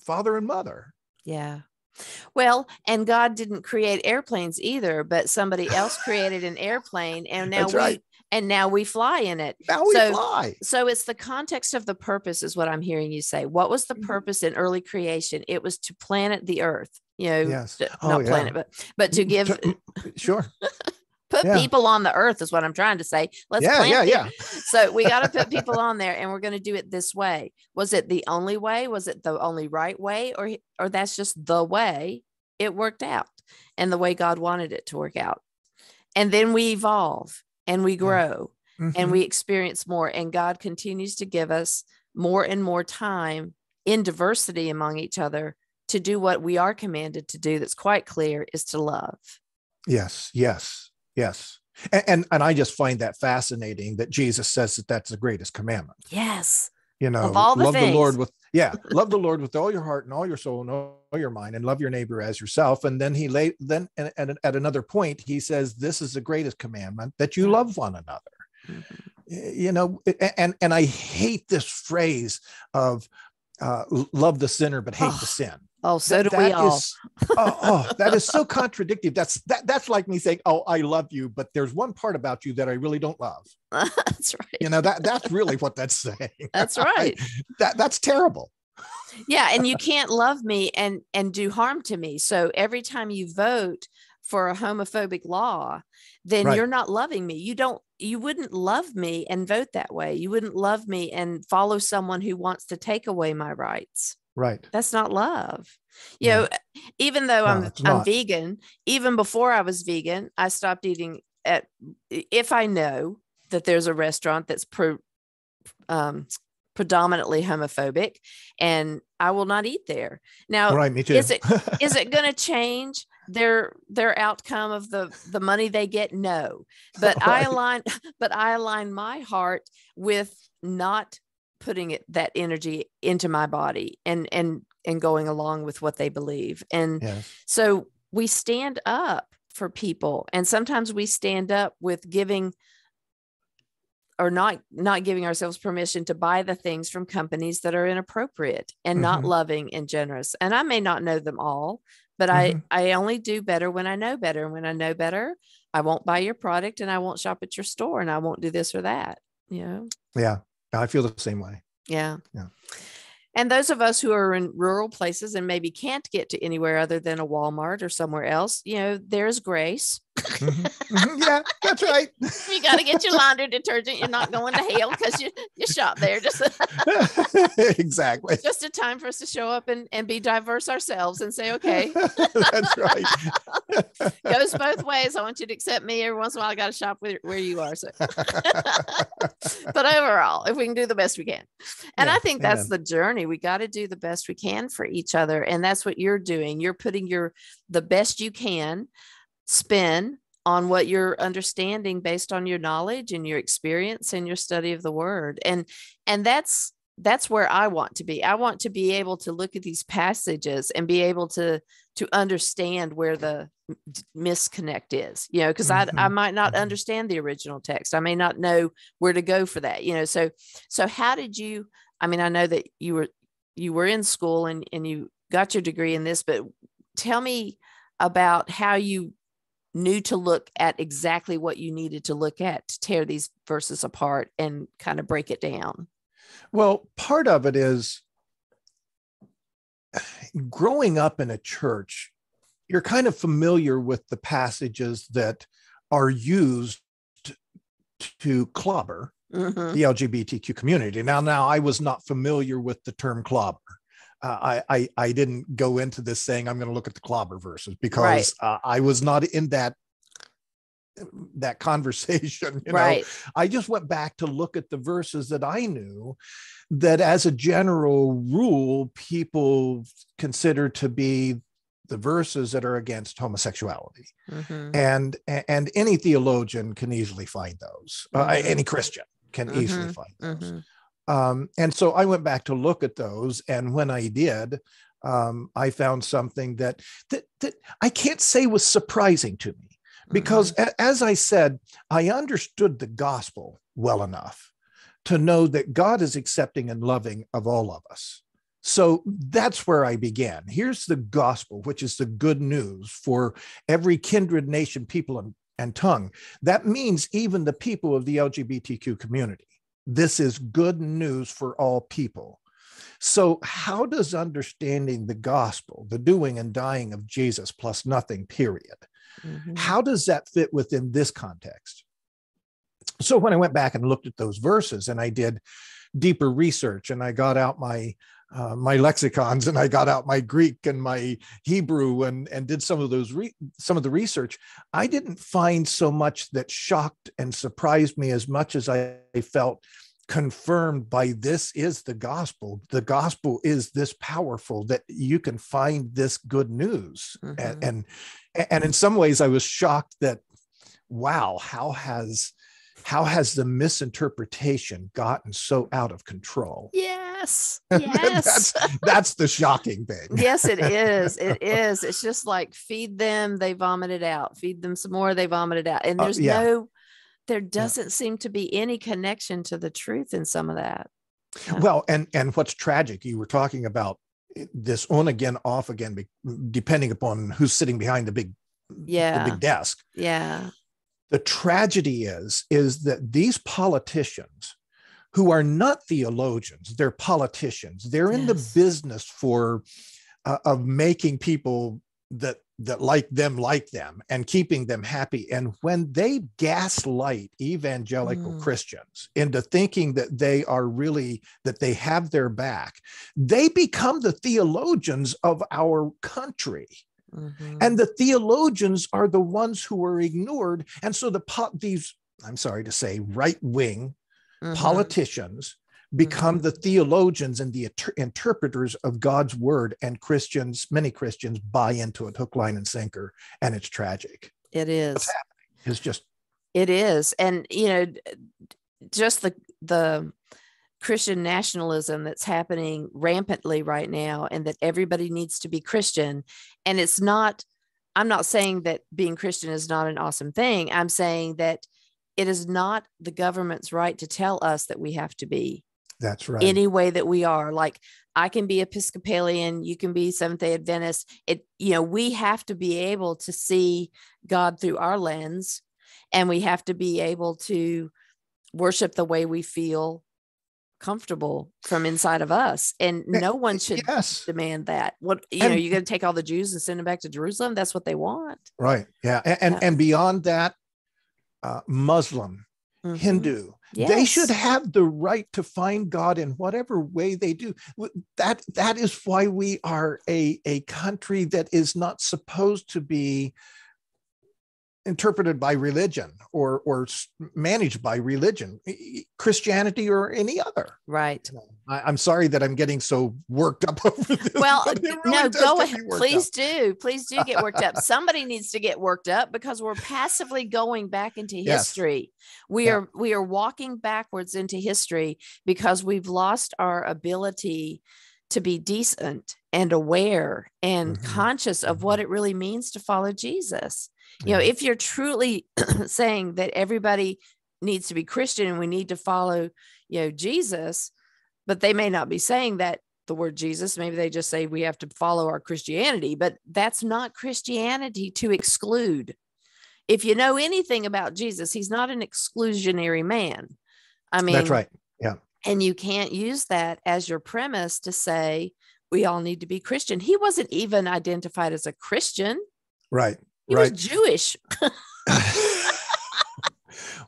father and mother yeah well and god didn't create airplanes either but somebody else created an airplane and now That's we right. and now we fly in it now we so, fly so it's the context of the purpose is what i'm hearing you say what was the mm-hmm. purpose in early creation it was to planet the earth you know yes. oh, not yeah. planet but but to give sure *laughs* put yeah. people on the earth is what I'm trying to say. Let's yeah, yeah, yeah. *laughs* So we got to put people on there and we're going to do it this way. Was it the only way? Was it the only right way or or that's just the way it worked out and the way God wanted it to work out. And then we evolve and we grow mm-hmm. and we experience more and God continues to give us more and more time in diversity among each other to do what we are commanded to do that's quite clear is to love. Yes, yes. Yes. And, and, and I just find that fascinating that Jesus says that that's the greatest commandment. Yes. You know, love things. the Lord with yeah, love the Lord with all your heart and all your soul and all your mind, and love your neighbor as yourself. And then he lay then and at another point he says, "This is the greatest commandment that you love one another." Mm-hmm. You know, and and I hate this phrase of uh, love the sinner but hate oh. the sin Oh, so that, do we all. Is, oh, oh, that is so contradictory. That's that. That's like me saying, "Oh, I love you," but there's one part about you that I really don't love. *laughs* that's right. You know that that's really what that's saying. *laughs* That's *laughs* right. that that's terrible. Yeah, and you can't love me and and do harm to me. So every time you vote for a homophobic law, then right. you're not loving me. You don't. You wouldn't love me and vote that way. You wouldn't love me and follow someone who wants to take away my rights. Right. That's not love. You know, even though no, I'm I'm vegan, even before I was vegan, I stopped eating at if I know that there's a restaurant that's pro, um, predominantly homophobic and I will not eat there. Now, right, me too. is it is it going *laughs* to change their their outcome of the the money they get? No. But right. I align *laughs* but I align my heart with not putting it that energy into my body and and and going along with what they believe and yes. so we stand up for people and sometimes we stand up with giving or not not giving ourselves permission to buy the things from companies that are inappropriate and mm-hmm. not loving and generous and i may not know them all but mm-hmm. i i only do better when i know better and when i know better i won't buy your product and i won't shop at your store and i won't do this or that you know yeah I feel the same way. Yeah. Yeah. And those of us who are in rural places and maybe can't get to anywhere other than a Walmart or somewhere else, you know, there's grace. Mm-hmm. *laughs* Mm-hmm. Yeah, that's right. *laughs* you got to get your laundry detergent. You're not going to hell because you you shop there. Just *laughs* exactly. Just a time for us to show up and, and be diverse ourselves and say, okay. that's right. Goes both ways. I want you to accept me every once in a while. I got to shop where, where you are. So, but overall, if we can do the best we can, and yeah, I think that's amen. the journey. We got to do the best we can for each other, and that's what you're doing. You're putting your the best you can spin on what you're understanding based on your knowledge and your experience and your study of the word and and that's that's where i want to be i want to be able to look at these passages and be able to to understand where the misconnect is you know because mm-hmm. i i might not mm-hmm. understand the original text i may not know where to go for that you know so so how did you i mean i know that you were you were in school and and you got your degree in this but tell me about how you knew to look at exactly what you needed to look at to tear these verses apart and kind of break it down well part of it is *sighs* growing up in a church, you're kind of familiar with the passages that are used to clobber mm-hmm. the LGBTQ community. Now, now I was not familiar with the term clobber. Uh, I, I, I didn't go into this saying I'm going to look at the clobber verses because right. uh, I was not in that that conversation. *laughs* You know, right. I just went back to look at the verses that I knew that as a general rule, people consider to be the verses that are against homosexuality mm-hmm. and and any theologian can easily find those uh, mm-hmm. uh, any christian can mm-hmm. easily find those mm-hmm. Um, and so i went back to look at those and when i did um, i found something that, that that i can't say was surprising to me because mm-hmm. as i said i understood the gospel well enough to know that God is accepting and loving of all of us. So that's where I began. Here's the gospel, which is the good news for every kindred nation, people, and, and tongue. That means even the people of the LGBTQ community. This is good news for all people. So, how does understanding the gospel, the doing and dying of Jesus plus nothing, period, mm-hmm. how does that fit within this context? so when I went back and looked at those verses and I did deeper research and I got out my uh, my lexicons and I got out my Greek and my Hebrew and and did some of those re- some of the research, I didn't find so much that shocked and surprised me as much as I felt confirmed by this is the gospel. The gospel is this powerful that you can find this good news. Mm-hmm. And, and and in some ways I was shocked that wow, how has how has the misinterpretation gotten so out of control? Yes. *laughs* Yes. that's, that's the shocking thing. yes, it is. *laughs* It is. It's just like feed them, they vomit it out. Feed them some more, they vomit it out. And uh, there's uh, yeah. no, there doesn't yeah. seem to be any connection to the truth in some of that. Well, and and what's tragic, you were talking about this on again, off again, depending upon who's sitting behind the big, yeah, the big desk. Yeah the tragedy is is that these politicians who are not theologians they're politicians they're yes. in the business for uh, of making people that that like them like them and keeping them happy and when they gaslight evangelical mm. christians into thinking that they are really that they have their back they become the theologians of our country Mm-hmm. And the theologians are the ones who are ignored. And so the these, I'm sorry to say, right wing mm-hmm. politicians become mm-hmm. the theologians and the inter- interpreters of God's word, and Christians, many Christians, buy into it hook, line, and sinker, and it's tragic. It is. What's happening is just. It is, and you know, just the the Christian nationalism that's happening rampantly right now, and that everybody needs to be Christian. And it's not, I'm not saying that being Christian is not an awesome thing. I'm saying that it is not the government's right to tell us that we have to be. That's right. Any way that we are. Like I can be Episcopalian, you can be Seventh day Adventist. It, you know, we have to be able to see God through our lens and we have to be able to worship the way we feel comfortable from inside of us and no one should yes. demand that what you and, know you're going to take all the jews and send them back to jerusalem that's what they want right yeah and and, yeah. and beyond that uh, muslim mm-hmm. hindu yes. they should have the right to find god in whatever way they do that that is why we are a a country that is not supposed to be interpreted by religion or or managed by religion christianity or any other right I, am sorry that i'm getting so worked up *laughs* over this well really no go ahead please up. do please do get worked up somebody needs to get worked up because we're passively going back into history yes. we yeah. are we are walking backwards into history because we've lost our ability to be decent and aware and Mhm. conscious of what it really means to follow Jesus. You know, if you're truly *clears throat* saying that everybody needs to be Christian and we need to follow, you know, Jesus, but they may not be saying that the word Jesus, maybe they just say we have to follow our Christianity, but that's not Christianity to exclude. If you know anything about Jesus, he's not an exclusionary man. I mean, That's right. Yeah. And you can't use that as your premise to say we all need to be Christian. He wasn't even identified as a Christian. Right. He right. was Jewish. *laughs*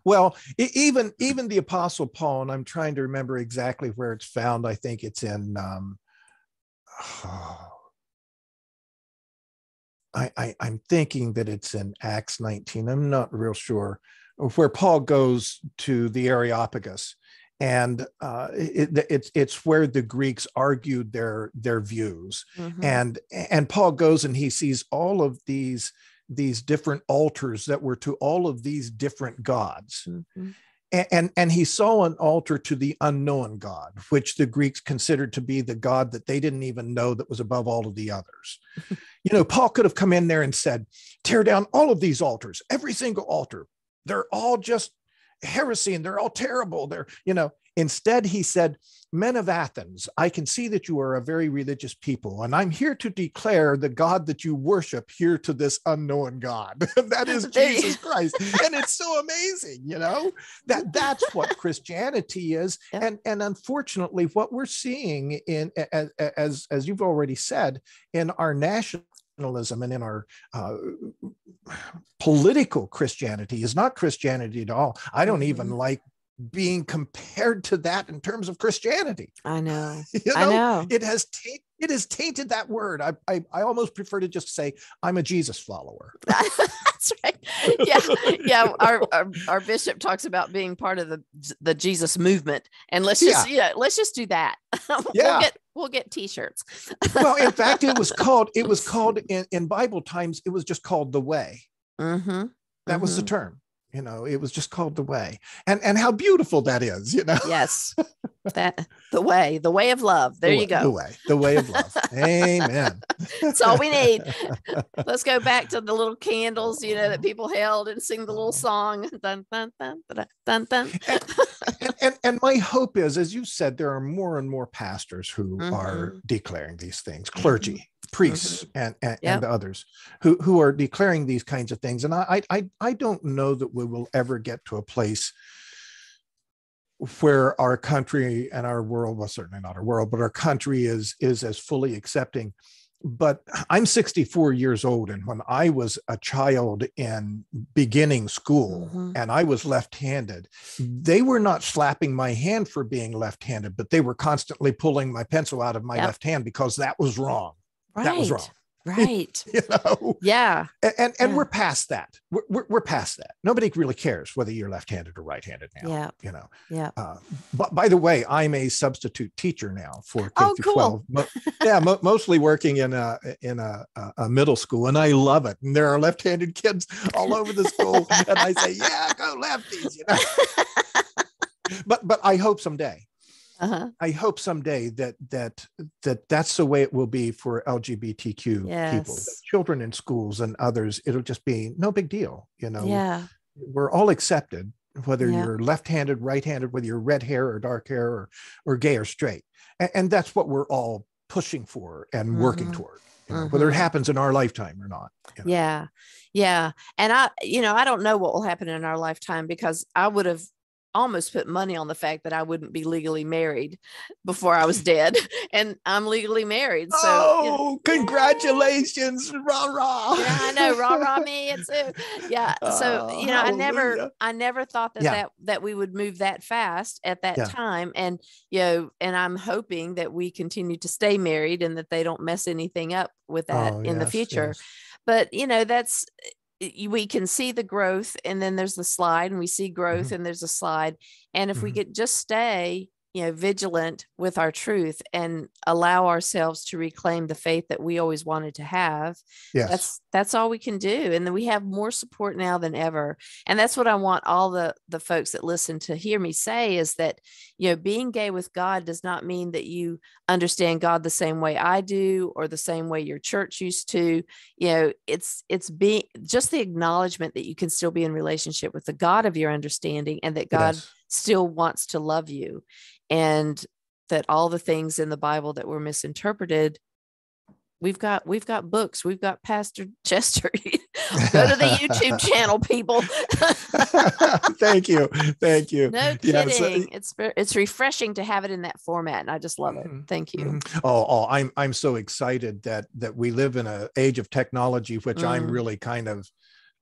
well, even even the Apostle Paul, and I'm trying to remember exactly where it's found. I think it's in. Um, *sighs* I, I I'm thinking that it's in Acts 19. I'm not real sure where Paul goes to the Areopagus, and uh, it, it's it's where the Greeks argued their their views Mhm. and and paul goes and he sees all of these these different altars that were to all of these different gods. Mhm. and and, and he saw an altar to the unknown god which the greeks considered to be the god that they didn't even know that was above all of the others. *laughs* You know paul could have come in there and said tear down all of these altars every single altar. They're all just heresy and they're all terrible. They're you know instead he said men of athens i can see that you are a very religious people and i'm here to declare the god that you worship here to this unknown god. *laughs* That is *laughs* jesus christ. And it's so amazing you know that that's what christianity is. *laughs* Yep. and and unfortunately what we're seeing in as as as you've already said in our nationalism and in our uh, political christianity is not christianity at all i don't even Mhm. like being compared to that in terms of christianity I know. *laughs* you I know. it has ta- it has tainted that word I, I i almost prefer to just say i'm a jesus follower *laughs* That's right. Yeah. Yeah. Our, our our bishop talks about being part of the the Jesus movement. And let's just yeah, let's just do that. *laughs* we'll Yeah. get we'll get t-shirts. well in fact it was called it was called in, in bible times it was just called the way Mm-hmm. that was the term you know it was just called the way and and how beautiful that is you know Yes. *laughs* That the way, the way of love. There The you way- go. the way the way of love amen That's all we need. *laughs* Let's go back to the little candles, you know, that people held and sing the little song. *laughs* Dun, dun, dun, dun, dun, and, and and my hope is as you said there are more and more pastors who are Mhm. declaring these things clergy priests and and, Yep. and others who who are declaring these kinds of things and I, I i don't know that we will ever get to a place where our country and our world well certainly not our world but our country is is as fully accepting but i'm 64 years old and when i was a child in beginning school Mhm. and i was left-handed they were not slapping my hand for being left-handed but they were constantly pulling my pencil out of my Yep. left hand because that was wrong Right. that was wrong Right. *laughs* you know Yeah. and and, and Yeah. we're past that we're, we're, we're past that nobody really cares whether you're left-handed or right-handed now Yeah. you know Yeah. uh, but by the way i'm a substitute teacher now for k Oh, through cool. 12 Mo- yeah mo- mostly working in a in a, a- a middle school and i love it and there are left-handed kids all over the school and i say yeah go lefties you know *laughs* but but i hope someday Uh-huh. I hope someday that that that that's the way it will be for LGBTQ people, Yes. that children in schools and others. It'll just be no big deal. You know, Yeah. we're all accepted, whether Yeah. you're left-handed, right-handed, whether you're red hair or dark hair or or gay or straight, and, and that's what we're all pushing for and working Mhm. toward. You know, Whether it Mhm. happens in our lifetime or not. you know. Yeah. Yeah. And I, you know, I don't know what will happen in our lifetime because I would have almost put money on the fact that I wouldn't be legally married before I was dead. *laughs* And I'm legally married. So you know, oh, congratulations! Rah rah! yeah, I know, rah rah me. It's yeah. So Oh, you know, I never. I never thought that Yeah. that that we would move that fast at that Yeah. time, and you know, and I'm hoping that we continue to stay married and that they don't mess anything up with that Oh, in the future. yes. But you know, that's we can see the growth, and then there's the slide, and we see growth, Mhm. and there's a slide, and if we Mhm. could just stay you know vigilant with our truth and allow ourselves to reclaim the faith that we always wanted to have. Yes. That's that's all we can do and then we have more support now than ever. And that's what i want all the the folks that listen to hear me say is that you know being gay with god does not mean that you understand god the same way i do or the same way your church used to. You know it's it's being just the acknowledgement that you can still be in relationship with the god of your understanding and that god yes. Still wants to love you and that all the things in the bible that were misinterpreted we've got we've got books we've got pastor *laughs* chester go to the youtube *laughs* channel people *laughs* thank you thank you no kidding it's it's refreshing to have it in that format and i just love it Mhm. thank you Mhm. Oh, oh, I'm I'm so excited that that we live in an age of technology, which I'm Mm. really kind of.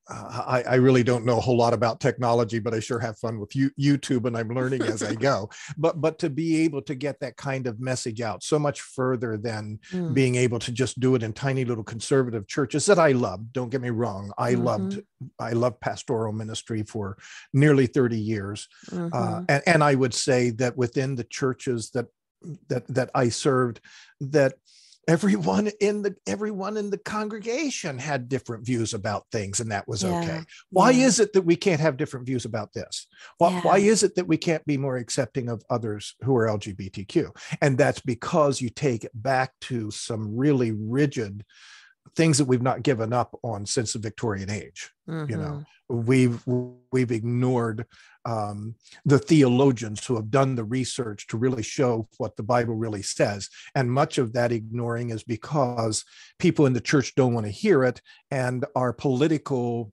Uh, I, I really don't know a whole lot about technology, but I sure have fun with you, YouTube, and I'm learning as I *laughs* go. But but to be able to get that kind of message out so much further than Mm. being able to just do it in tiny little conservative churches that I love. Don't get me wrong, I loved I loved pastoral ministry for nearly 30 years uh, Mhm. and, and I would say that within the churches that that that I served, that everyone in the everyone in the congregation had different views about things, and that was okay. Why yeah. is it that we can't have different views about this? Why, why is it that we can't be more accepting of others who are LGBTQ? And that's because you take it back to some really rigid things that we've not given up on since the Victorian age you know. We've we've ignored um, the theologians who have done the research to really show what the bible really says. And much of that ignoring is because people in the church don't want to hear it and our political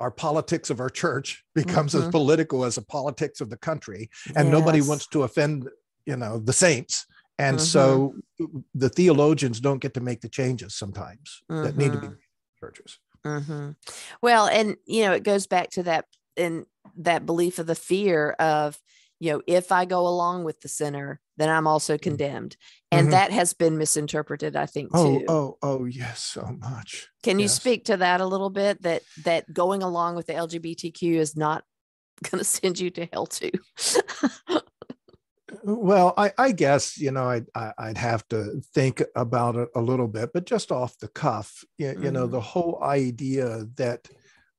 our politics of our church becomes as Mhm. political as the politics of the country and nobody wants to offend you know the saints and so the theologians don't get to make the changes sometimes that need to be made in churches hmm Well, and you know, it goes back to that in that belief of the fear of, you know, if I go along with the sinner, then I'm also condemned. And Mhm. that has been misinterpreted, I think, Oh, too. oh, oh, yes, so much. Can you speak to that a little bit? That that going along with the LGBTQ is not *laughs* going to send you to hell too. *laughs* Well, I, I guess you know I'd I- I'd have to think about it a little bit, but just off the cuff, you, you know, the whole idea that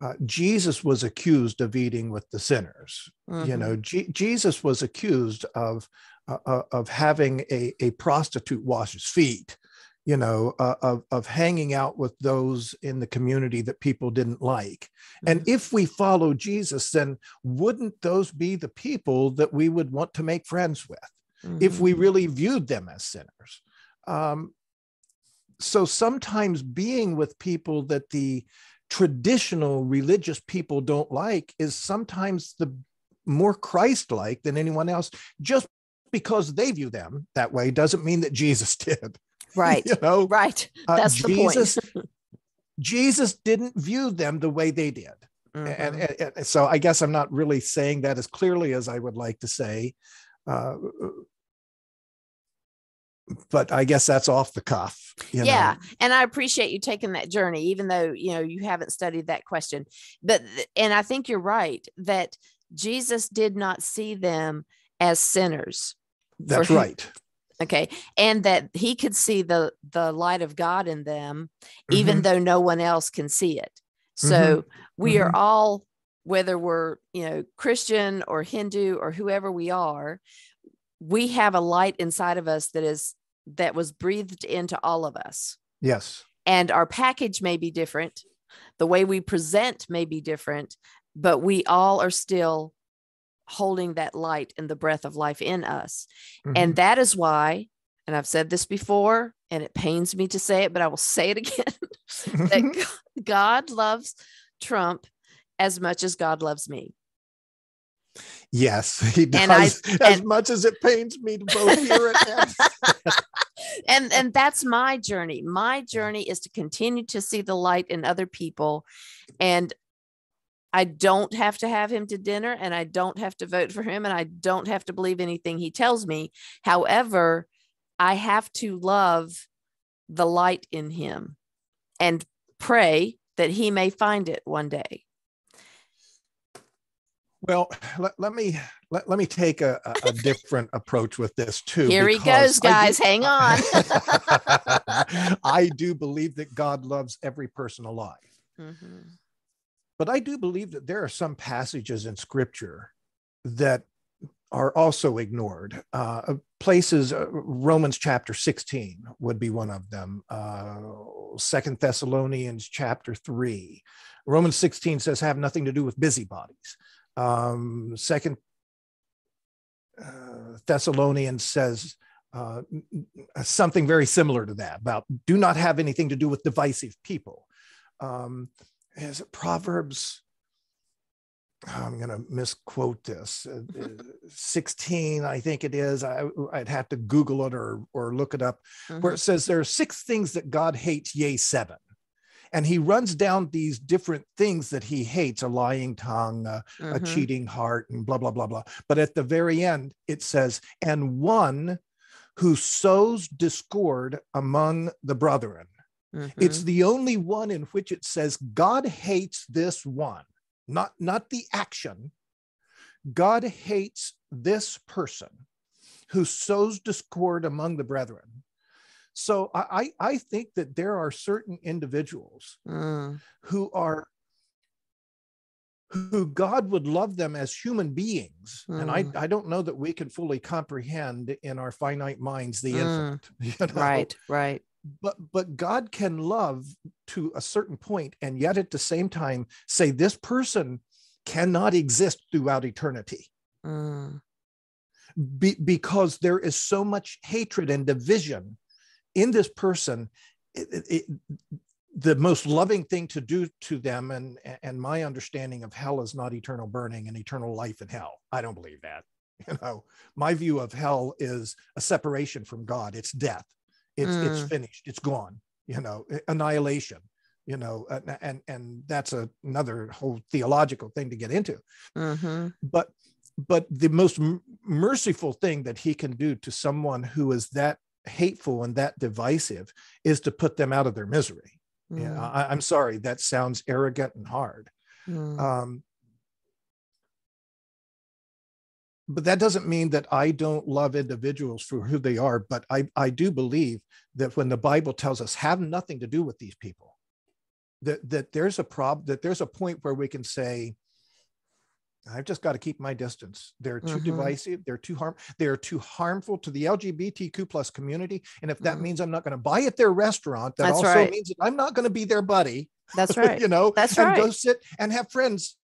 uh, Jesus was accused of eating with the sinners. You Mhm. know, Je- Jesus was accused of uh, uh, of having a, a prostitute wash his feet. You know, uh, of of hanging out with those in the community that people didn't like. And Mhm. if we follow Jesus, then wouldn't those be the people that we would want to make friends with if Mhm. we really viewed them as sinners? Um, so sometimes being with people that the traditional religious people don't like is sometimes the more Christ like than anyone else. Just because they view them that way doesn't mean that Jesus *laughs* did. *laughs* right, You know, right. Uh, That's the point. *laughs* Jesus, didn't view them the way they did and, Mhm. and, and so I guess I'm not really saying that as clearly as I would like to say. Uh, but I guess that's off the cuff. You yeah Know? and i appreciate you taking that journey even though you know you haven't studied that question but and i think you're right that jesus did not see them as sinners That's right. Okay and that he could see the the light of god in them even Mhm. though no one else can see it so we are Mhm. all whether we're you know christian or hindu or whoever we are we have a light inside of us that is that was breathed into all of us Yes. and our package may be different the way we present may be different but we all are still holding that light and the breath of life in us Mhm. and that is why and i've said this before and it pains me to say it but i will say it again *laughs* that *laughs* god loves trump as much as god loves me yes, he does. And I- as and- much as it pains me to both hear it. and- *laughs* and and that's my journey my journey is to continue to see the light in other people and i don't have to have him to dinner and i don't have to vote for him and i don't have to believe anything he tells me however i have to love the light in him and pray that he may find it one day Well, let, let me let, let me take a, a, different approach with this too. Here he goes, guys. Do, Hang *laughs* on. I do believe that God loves every person alive. Mm-hmm. But I do believe that there are some passages in scripture that are also ignored. Uh, places, uh, Romans chapter 16 would be one of them, uh, Second Thessalonians chapter 3. Romans 16 says, have nothing to do with busybodies. Um, second uh, Thessalonians says uh, something very similar to that about do not have anything to do with divisive people. Um, is it Proverbs? I'm going to misquote this. Uh, *laughs* uh 16, I think it is. I, would have to Google it or, or look it up, mm-hmm. where it says there are six things that God hates, yea, seven and he runs down these different things that he hates a lying tongue a, mm-hmm. a, cheating heart and blah blah blah blah but at the very end it says and one who sows discord among the brethren mm-hmm. it's the only one in which it says god hates this one not not the action god hates this person who sows discord among the brethren so I, I think that there are certain individuals mm. who are who God would love them as human beings. Mm. And I, mm. I don't know that we can fully comprehend in our finite minds the mm. infinite. *laughs* You know? Right, right. But but God can love to a certain point and yet at the same time say this person cannot exist throughout eternity. Mm. Be, because there is so much hatred and division in this person, it, it, the most loving thing to do to them, and and my understanding of hell is not eternal burning and eternal life in hell. I don't believe that. *laughs* You know, my view of hell is a separation from God. It's death. It's mm. it's finished. It's gone. You know, annihilation you know and and, and that's a, another whole theological thing to get into mm-hmm. but but the most m- merciful thing that he can do to someone who is that hateful and that divisive is to put them out of their misery. Mm. Yeah, I, am sorry, that sounds arrogant and hard. Mm. Um, but that doesn't mean that I don't love individuals for who they are. But I, I do believe that when the Bible tells us have nothing to do with these people, that, that there's a problem, that there's a point where we can say, I've just got to keep my distance. They're too mm-hmm. divisive. They're too harm. They're too harmful to the LGBTQ plus community. And if that mm-hmm. means I'm not going to buy at their restaurant, that That's also right. means that I'm not going to be their buddy. That's *laughs* right. you know, That's and right. go sit and have friends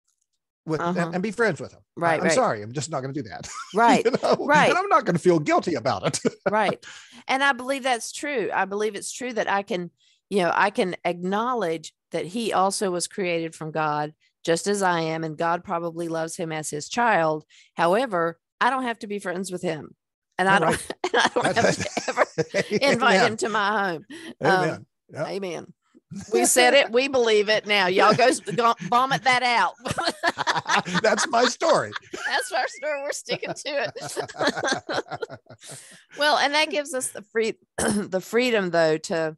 with uh-huh. and, and, be friends with them. Right. I'm right. sorry. I'm just not going to do that. *laughs* Right. you know? *laughs* Right. And I'm not going to feel guilty about it. *laughs* right. And I believe that's true. I believe it's true that I can, you know, I can acknowledge that he also was created from God just as I am, and God probably loves him as his child. However, I don't have to be friends with him. And I, don't, and I don't have to ever invite him to my home. Amen. Um, yep. Amen. We said it. We believe it. Now, y'all go vomit that out. *laughs* That's my story. That's our story. We're sticking to it. *laughs* well, and that gives us the free, *clears throat* the freedom, though, to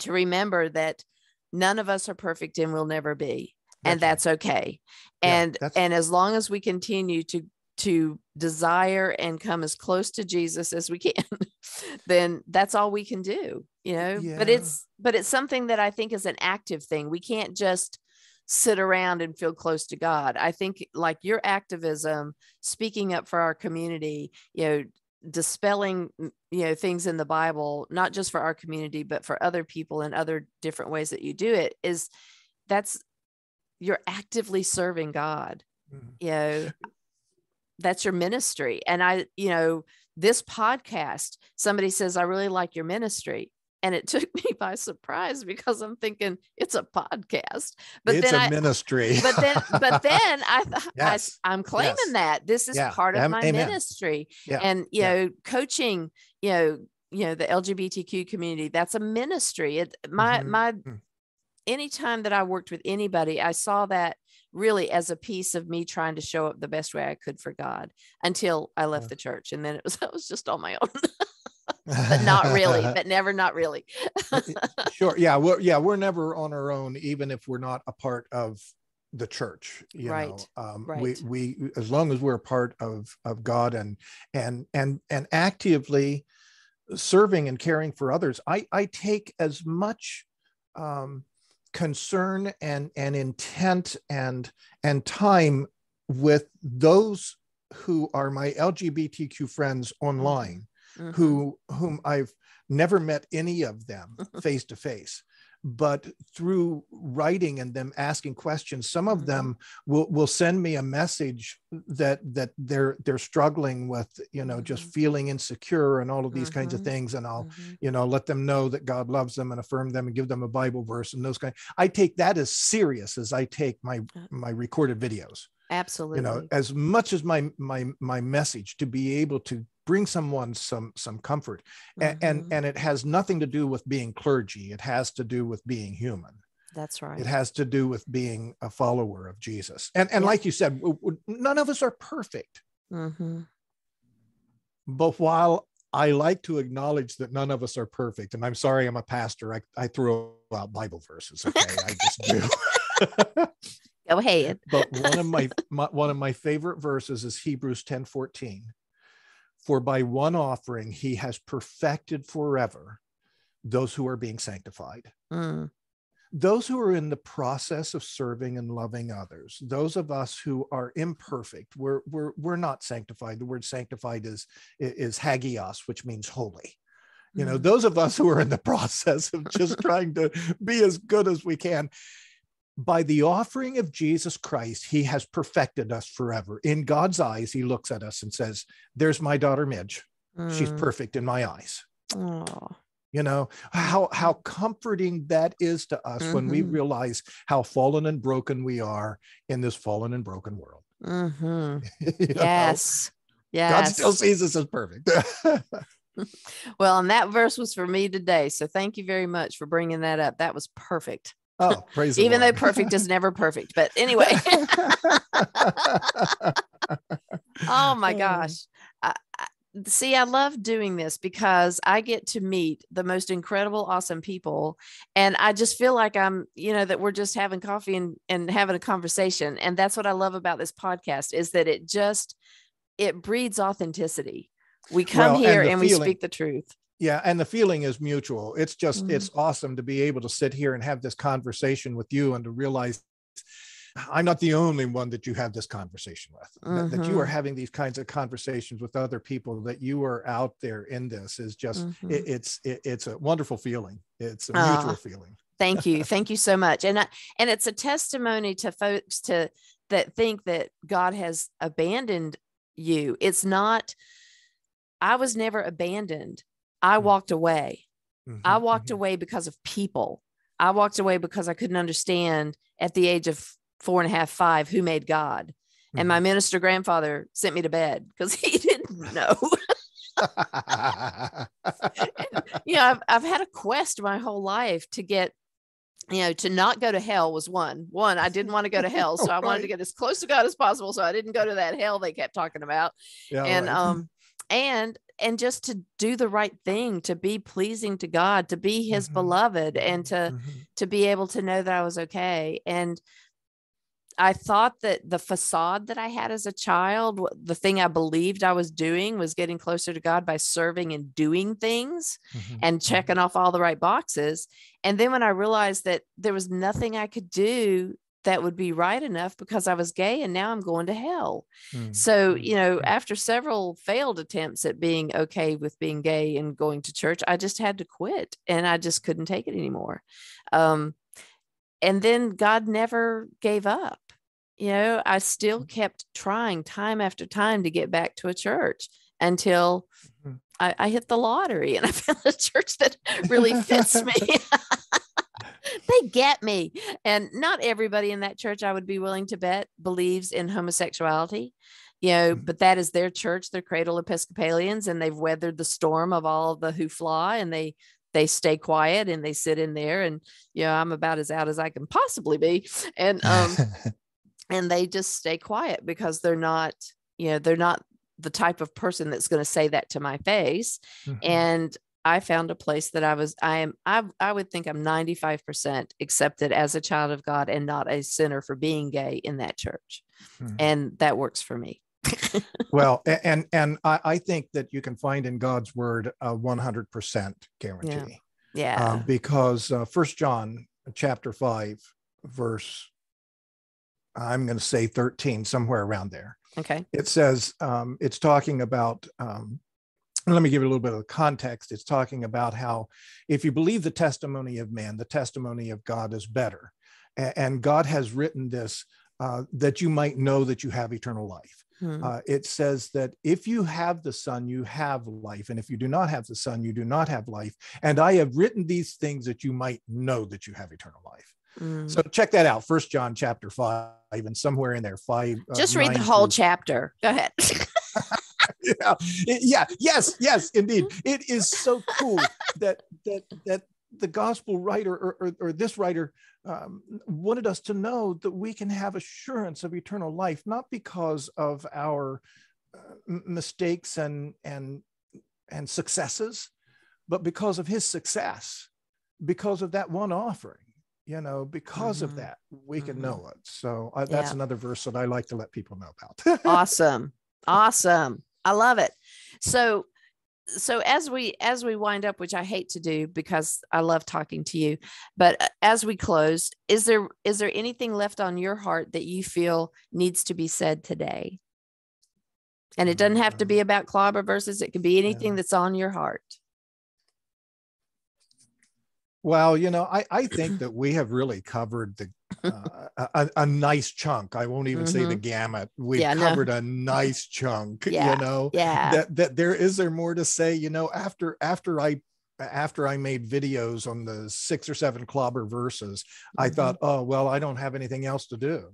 to remember that none of us are perfect and will never be and that's okay and yeah, that's... and as long as we continue to to desire and come as close to jesus as we can *laughs* then that's all we can do you know yeah. but it's but it's something that i think is an active thing we can't just sit around and feel close to god i think like your activism speaking up for our community you know dispelling you know things in the bible not just for our community but for other people and other different ways that you do it is that's you're actively serving God. Mm-hmm. You know, that's your ministry. And I, you know, this podcast, somebody says, I really like your ministry. And it *laughs* took me by surprise because I'm thinking it's a podcast. But it's then a I, ministry. but then, but *laughs* then I thought yes. I, am claiming yes. that this is yeah. part of my Amen. ministry. Yeah. And you yeah. know, coaching, you know, you know, the LGBTQ community, that's a ministry. It my mm-hmm. my mm anytime that I worked with anybody, I saw that really as a piece of me trying to show up the best way I could for God until I left the church. And then it was, *laughs* I was just on my own. But not really, *laughs* but never, not really. sure. Yeah. We're, yeah. We're never on our own, even if we're not a part of the church you Right, know um, right. we we as long as we're a part of of god and and and and actively serving and caring for others i i take as much um concern and and intent and and time with those who are my lgbtq friends online Mhm. who whom I've never met any of them face to face but through writing and them asking questions some of them will will send me a message that that they're they're struggling with you know just Mhm. feeling insecure and all of these kinds of Mhm. things and I'll Mhm. you know let them know that God loves them and affirm them and give them a bible verse and those kind I take that as serious as I take my Uh, my recorded videos Absolutely. you know as much as my my my message to be able to bring someone some some comfort and Mhm. and it has nothing to do with being clergy it has to do with being human That's right. it has to do with being a follower of jesus and and Yeah. like you said none of us are perfect mm-hmm. but while i like to acknowledge that none of us are perfect and i'm sorry i'm a pastor i, I throw out bible verses okay i just do *laughs* *laughs* Go ahead. but one of my, *laughs* my one of my favorite verses is hebrews 10 14 for by one offering he has perfected forever those who are being sanctified Mm. those who are in the process of serving and loving others those of us who are imperfect we're we're, we're not sanctified the word sanctified is is hagios which means holy you know Mm. those of us who are in the *laughs* process of just *laughs* trying to be as good as we can by the offering of Jesus Christ, he has perfected us forever. In God's eyes, he looks at us and says, There's my daughter Midge. She's Mm. perfect in my eyes. Aw. You know, how how comforting that is to us when we Mhm. realize how fallen and broken we are in this fallen and broken world. Mhm. *laughs* You know? Yes. God still sees us as perfect. *laughs* *laughs* Well, and that verse was for me today. So thank you very much for bringing that up. That was perfect. Oh, *laughs* praise Even though perfect is never perfect. But *laughs* anyway, oh my Oh. gosh. I, I, see, I love doing this because I get to meet the most incredible, awesome people. And I just feel like I'm, you know, that we're just having coffee and, and having a conversation. And that's what I love about this podcast is that it just, it breeds authenticity. We come Well, here the and we speak the truth. Yeah and the feeling is mutual it's just Mhm. it's awesome to be able to sit here and have this conversation with you and to realize i'm not the only one that you have this conversation with that, that you are Mhm. having these kinds of conversations with other people that you are out there in this is just Mhm. it, it's it, it's a wonderful feeling it's a Ah. mutual feeling Thank you. *laughs* Thank you so much. And I, and it's a testimony to folks to that think that God has abandoned you. It's not I was never abandoned. I Mm. walked away. I Mhm, walked mhm. away because of people. I walked away because I couldn't understand at the age of four and a half, five, who made God. And my minister grandfather sent me to bed *laughs* because he didn't *laughs* know. *laughs* you know, I've, I've had a quest my whole life to get, you know, to not go to hell was one. One, I didn't want to go to hell. So I wanted to get as close to God as possible. So I didn't go to that hell they kept talking about. yeah, and right. um and and just to do the right thing, to be pleasing to God, to be his Mhm, beloved and to Mhm. to be able to know that I was okay. And I thought that the facade that I had as a child, the thing I believed I was doing was getting closer to God by serving and doing things Mhm, and mhm. checking off all the right boxes. And then when I realized that there was nothing I could do that would be right enough because I was gay and now I'm going to hell. Mm, So, mm, you know, mm. after several failed attempts at being okay with being gay and going to church, I just had to quit and I just couldn't take it anymore. Um, and then God never gave up. You know, I still kept trying time after time to get back to a church until Mhm. I, I hit the lottery and I *laughs* found a church that really fits me. *laughs* *laughs* *laughs* they get me. And not everybody in that church, I would be willing to bet, believes in homosexuality. You know, Mhm. but that is their church. They're cradle Episcopalians and they've weathered the storm of all the hoopla and they they stay quiet and they sit in there and you know i'm about as out as i can possibly be and um *laughs* and they just stay quiet because they're not you know they're not the type of person that's going to say that to my face Mhm. and I found a place that I was, I am, I, I would think I'm 95% accepted as a child of God and not a sinner for being gay in that church. Mm-hmm. And that works for me. *laughs* well, and, and I, I, think that you can find in God's word a 100% guarantee. Yeah. yeah. Um, because uh, First John chapter five, verse, I'm going to say 13, somewhere around there. Okay. It says, um, it's talking about, um, let me give you a little bit of context. It's talking about how if you believe the testimony of man, the testimony of God is better. And God has written this uh, that you might know that you have eternal life. Hmm. Uh, it says that if you have the Son, you have life. And if you do not have the Son, you do not have life. And I have written these things that you might know that you have eternal life. Mm. So check that out. First John chapter five, and somewhere in there, five. Uh, Just uh, read the whole through... chapter. Go ahead. *laughs* yeah, yeah, yes, yes, indeed. It is so cool that that that the gospel writer or, or, or this writer um, wanted us to know that we can have assurance of eternal life, not because of our uh, mistakes and and and successes, but because of His success, because of that one offering you know because mm-hmm. of that we can mm-hmm. know it so uh, that's yeah. another verse that i like to let people know about *laughs* awesome awesome i love it so so as we as we wind up which i hate to do because i love talking to you but uh, as we close is there is there anything left on your heart that you feel needs to be said today and it doesn't have to be mm. about clobber verses it could be anything yeah. that's on your heart well, you know, I, I think *clears throat* that we have really covered the *laughs* uh, a, a, nice chunk. I won't even mm-hmm. say the mm-hmm. gamut. We've yeah, covered no. a nice chunk. Yeah, you know, yeah. That that there is there more to say. You know, after after I after I made videos on the six or seven clobber verses, mm-hmm. I thought, oh well, I don't have anything else to do.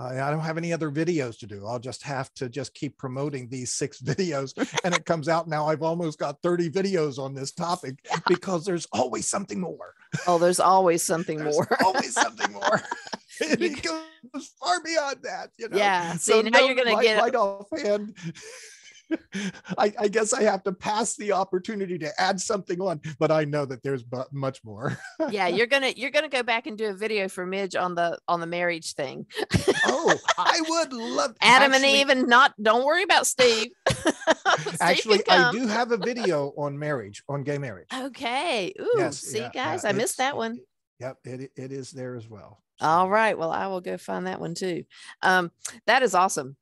Uh, I don't have any other videos to do. I'll just have to just keep promoting these six *laughs* videos. and it comes out now, I've almost got 30 videos on this topic yeah. because there's always something more. Oh, there's always something more. always something more. *laughs* *laughs* it goes far beyond that. You know? Yeah. See, so now no, you're going to get right offhand. I, I, guess I have to pass the opportunity to add something on, but I know that there's but much more. yeah, you're *laughs* gonna you're gonna go back and do a video for Midge on the on the marriage thing. oh, I *laughs* would love Adam actually, and Eve, and not don't worry about Steve. *laughs* Steve actually, I do have a video on marriage, on gay marriage. Okay. Ooh, yes, see, yeah, guys, I missed that one. Yep, it, it is there as well. All right. Well, I will go find that one too. Um, that is awesome.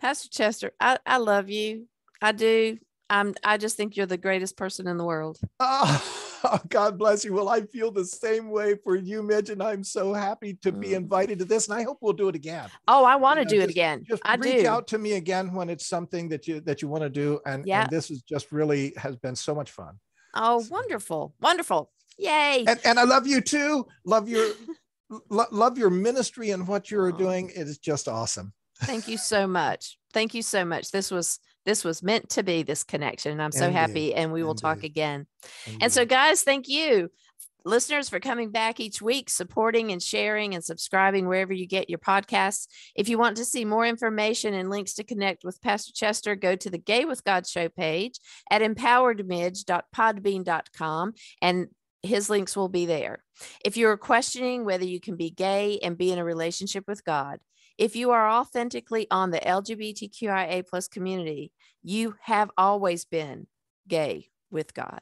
Pastor Chester, I, I love you. I do. I'm, I just think you're the greatest person in the world. Oh, *laughs* God bless you. Well, I feel the same way for you, Midge, and I'm so happy to be mm. invited to this. And I hope we'll do it again. Oh, I want to do just, it again. Just I reach do. out to me again when it's something that you that you want to do. And, yeah. and this is just really has been so much fun. Oh, so. wonderful, wonderful! Yay! And, and I love you too. Love your *laughs* lo- love your ministry and what you're oh. doing. It is just awesome. Thank you so much. Thank you so much. This was this was meant to be this connection. And I'm so Indeed. happy. And we will Indeed. talk again. Indeed. And so, guys, thank you, listeners, for coming back each week, supporting and sharing and subscribing wherever you get your podcasts. If you want to see more information and links to connect with Pastor Chester, go to the Gay with God show page at empoweredmidge.podbean.com and his links will be there. If you're questioning whether you can be gay and be in a relationship with God, if you are authentically on the LGBTQIA plus community, you have always been gay with God.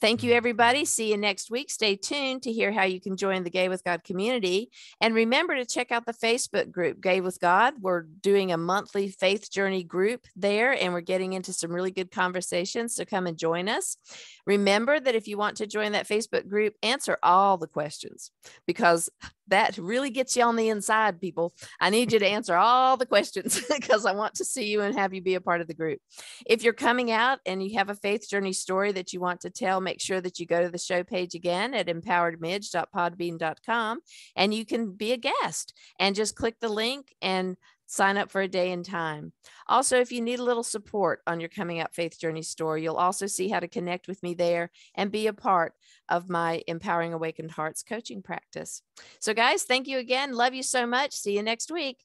Thank you, mm. everybody. See you next week. Stay tuned to hear how you can join the Gay with God community. And remember to check out the Facebook group, Gay with God. We're doing a monthly faith journey group there, and we're getting into some really good conversations. So come and join us. Remember that if you want to join that Facebook group, answer all the questions because that really gets you on the inside, people. I need you to answer all the questions *laughs* because I want to see you and have you be a part of the group. If you're coming out and you have a faith journey story that you want to tell, make sure that you go to the show page again at empoweredmidge.podbean.com and you can be a guest and just click the link and sign up for a day and time. Also, if you need a little support on your Coming Out Faith Journey story, you'll also see how to connect with me there and be a part of my Empowering Awakened Hearts coaching practice. So, guys, thank you again. Love you so much. See you next week.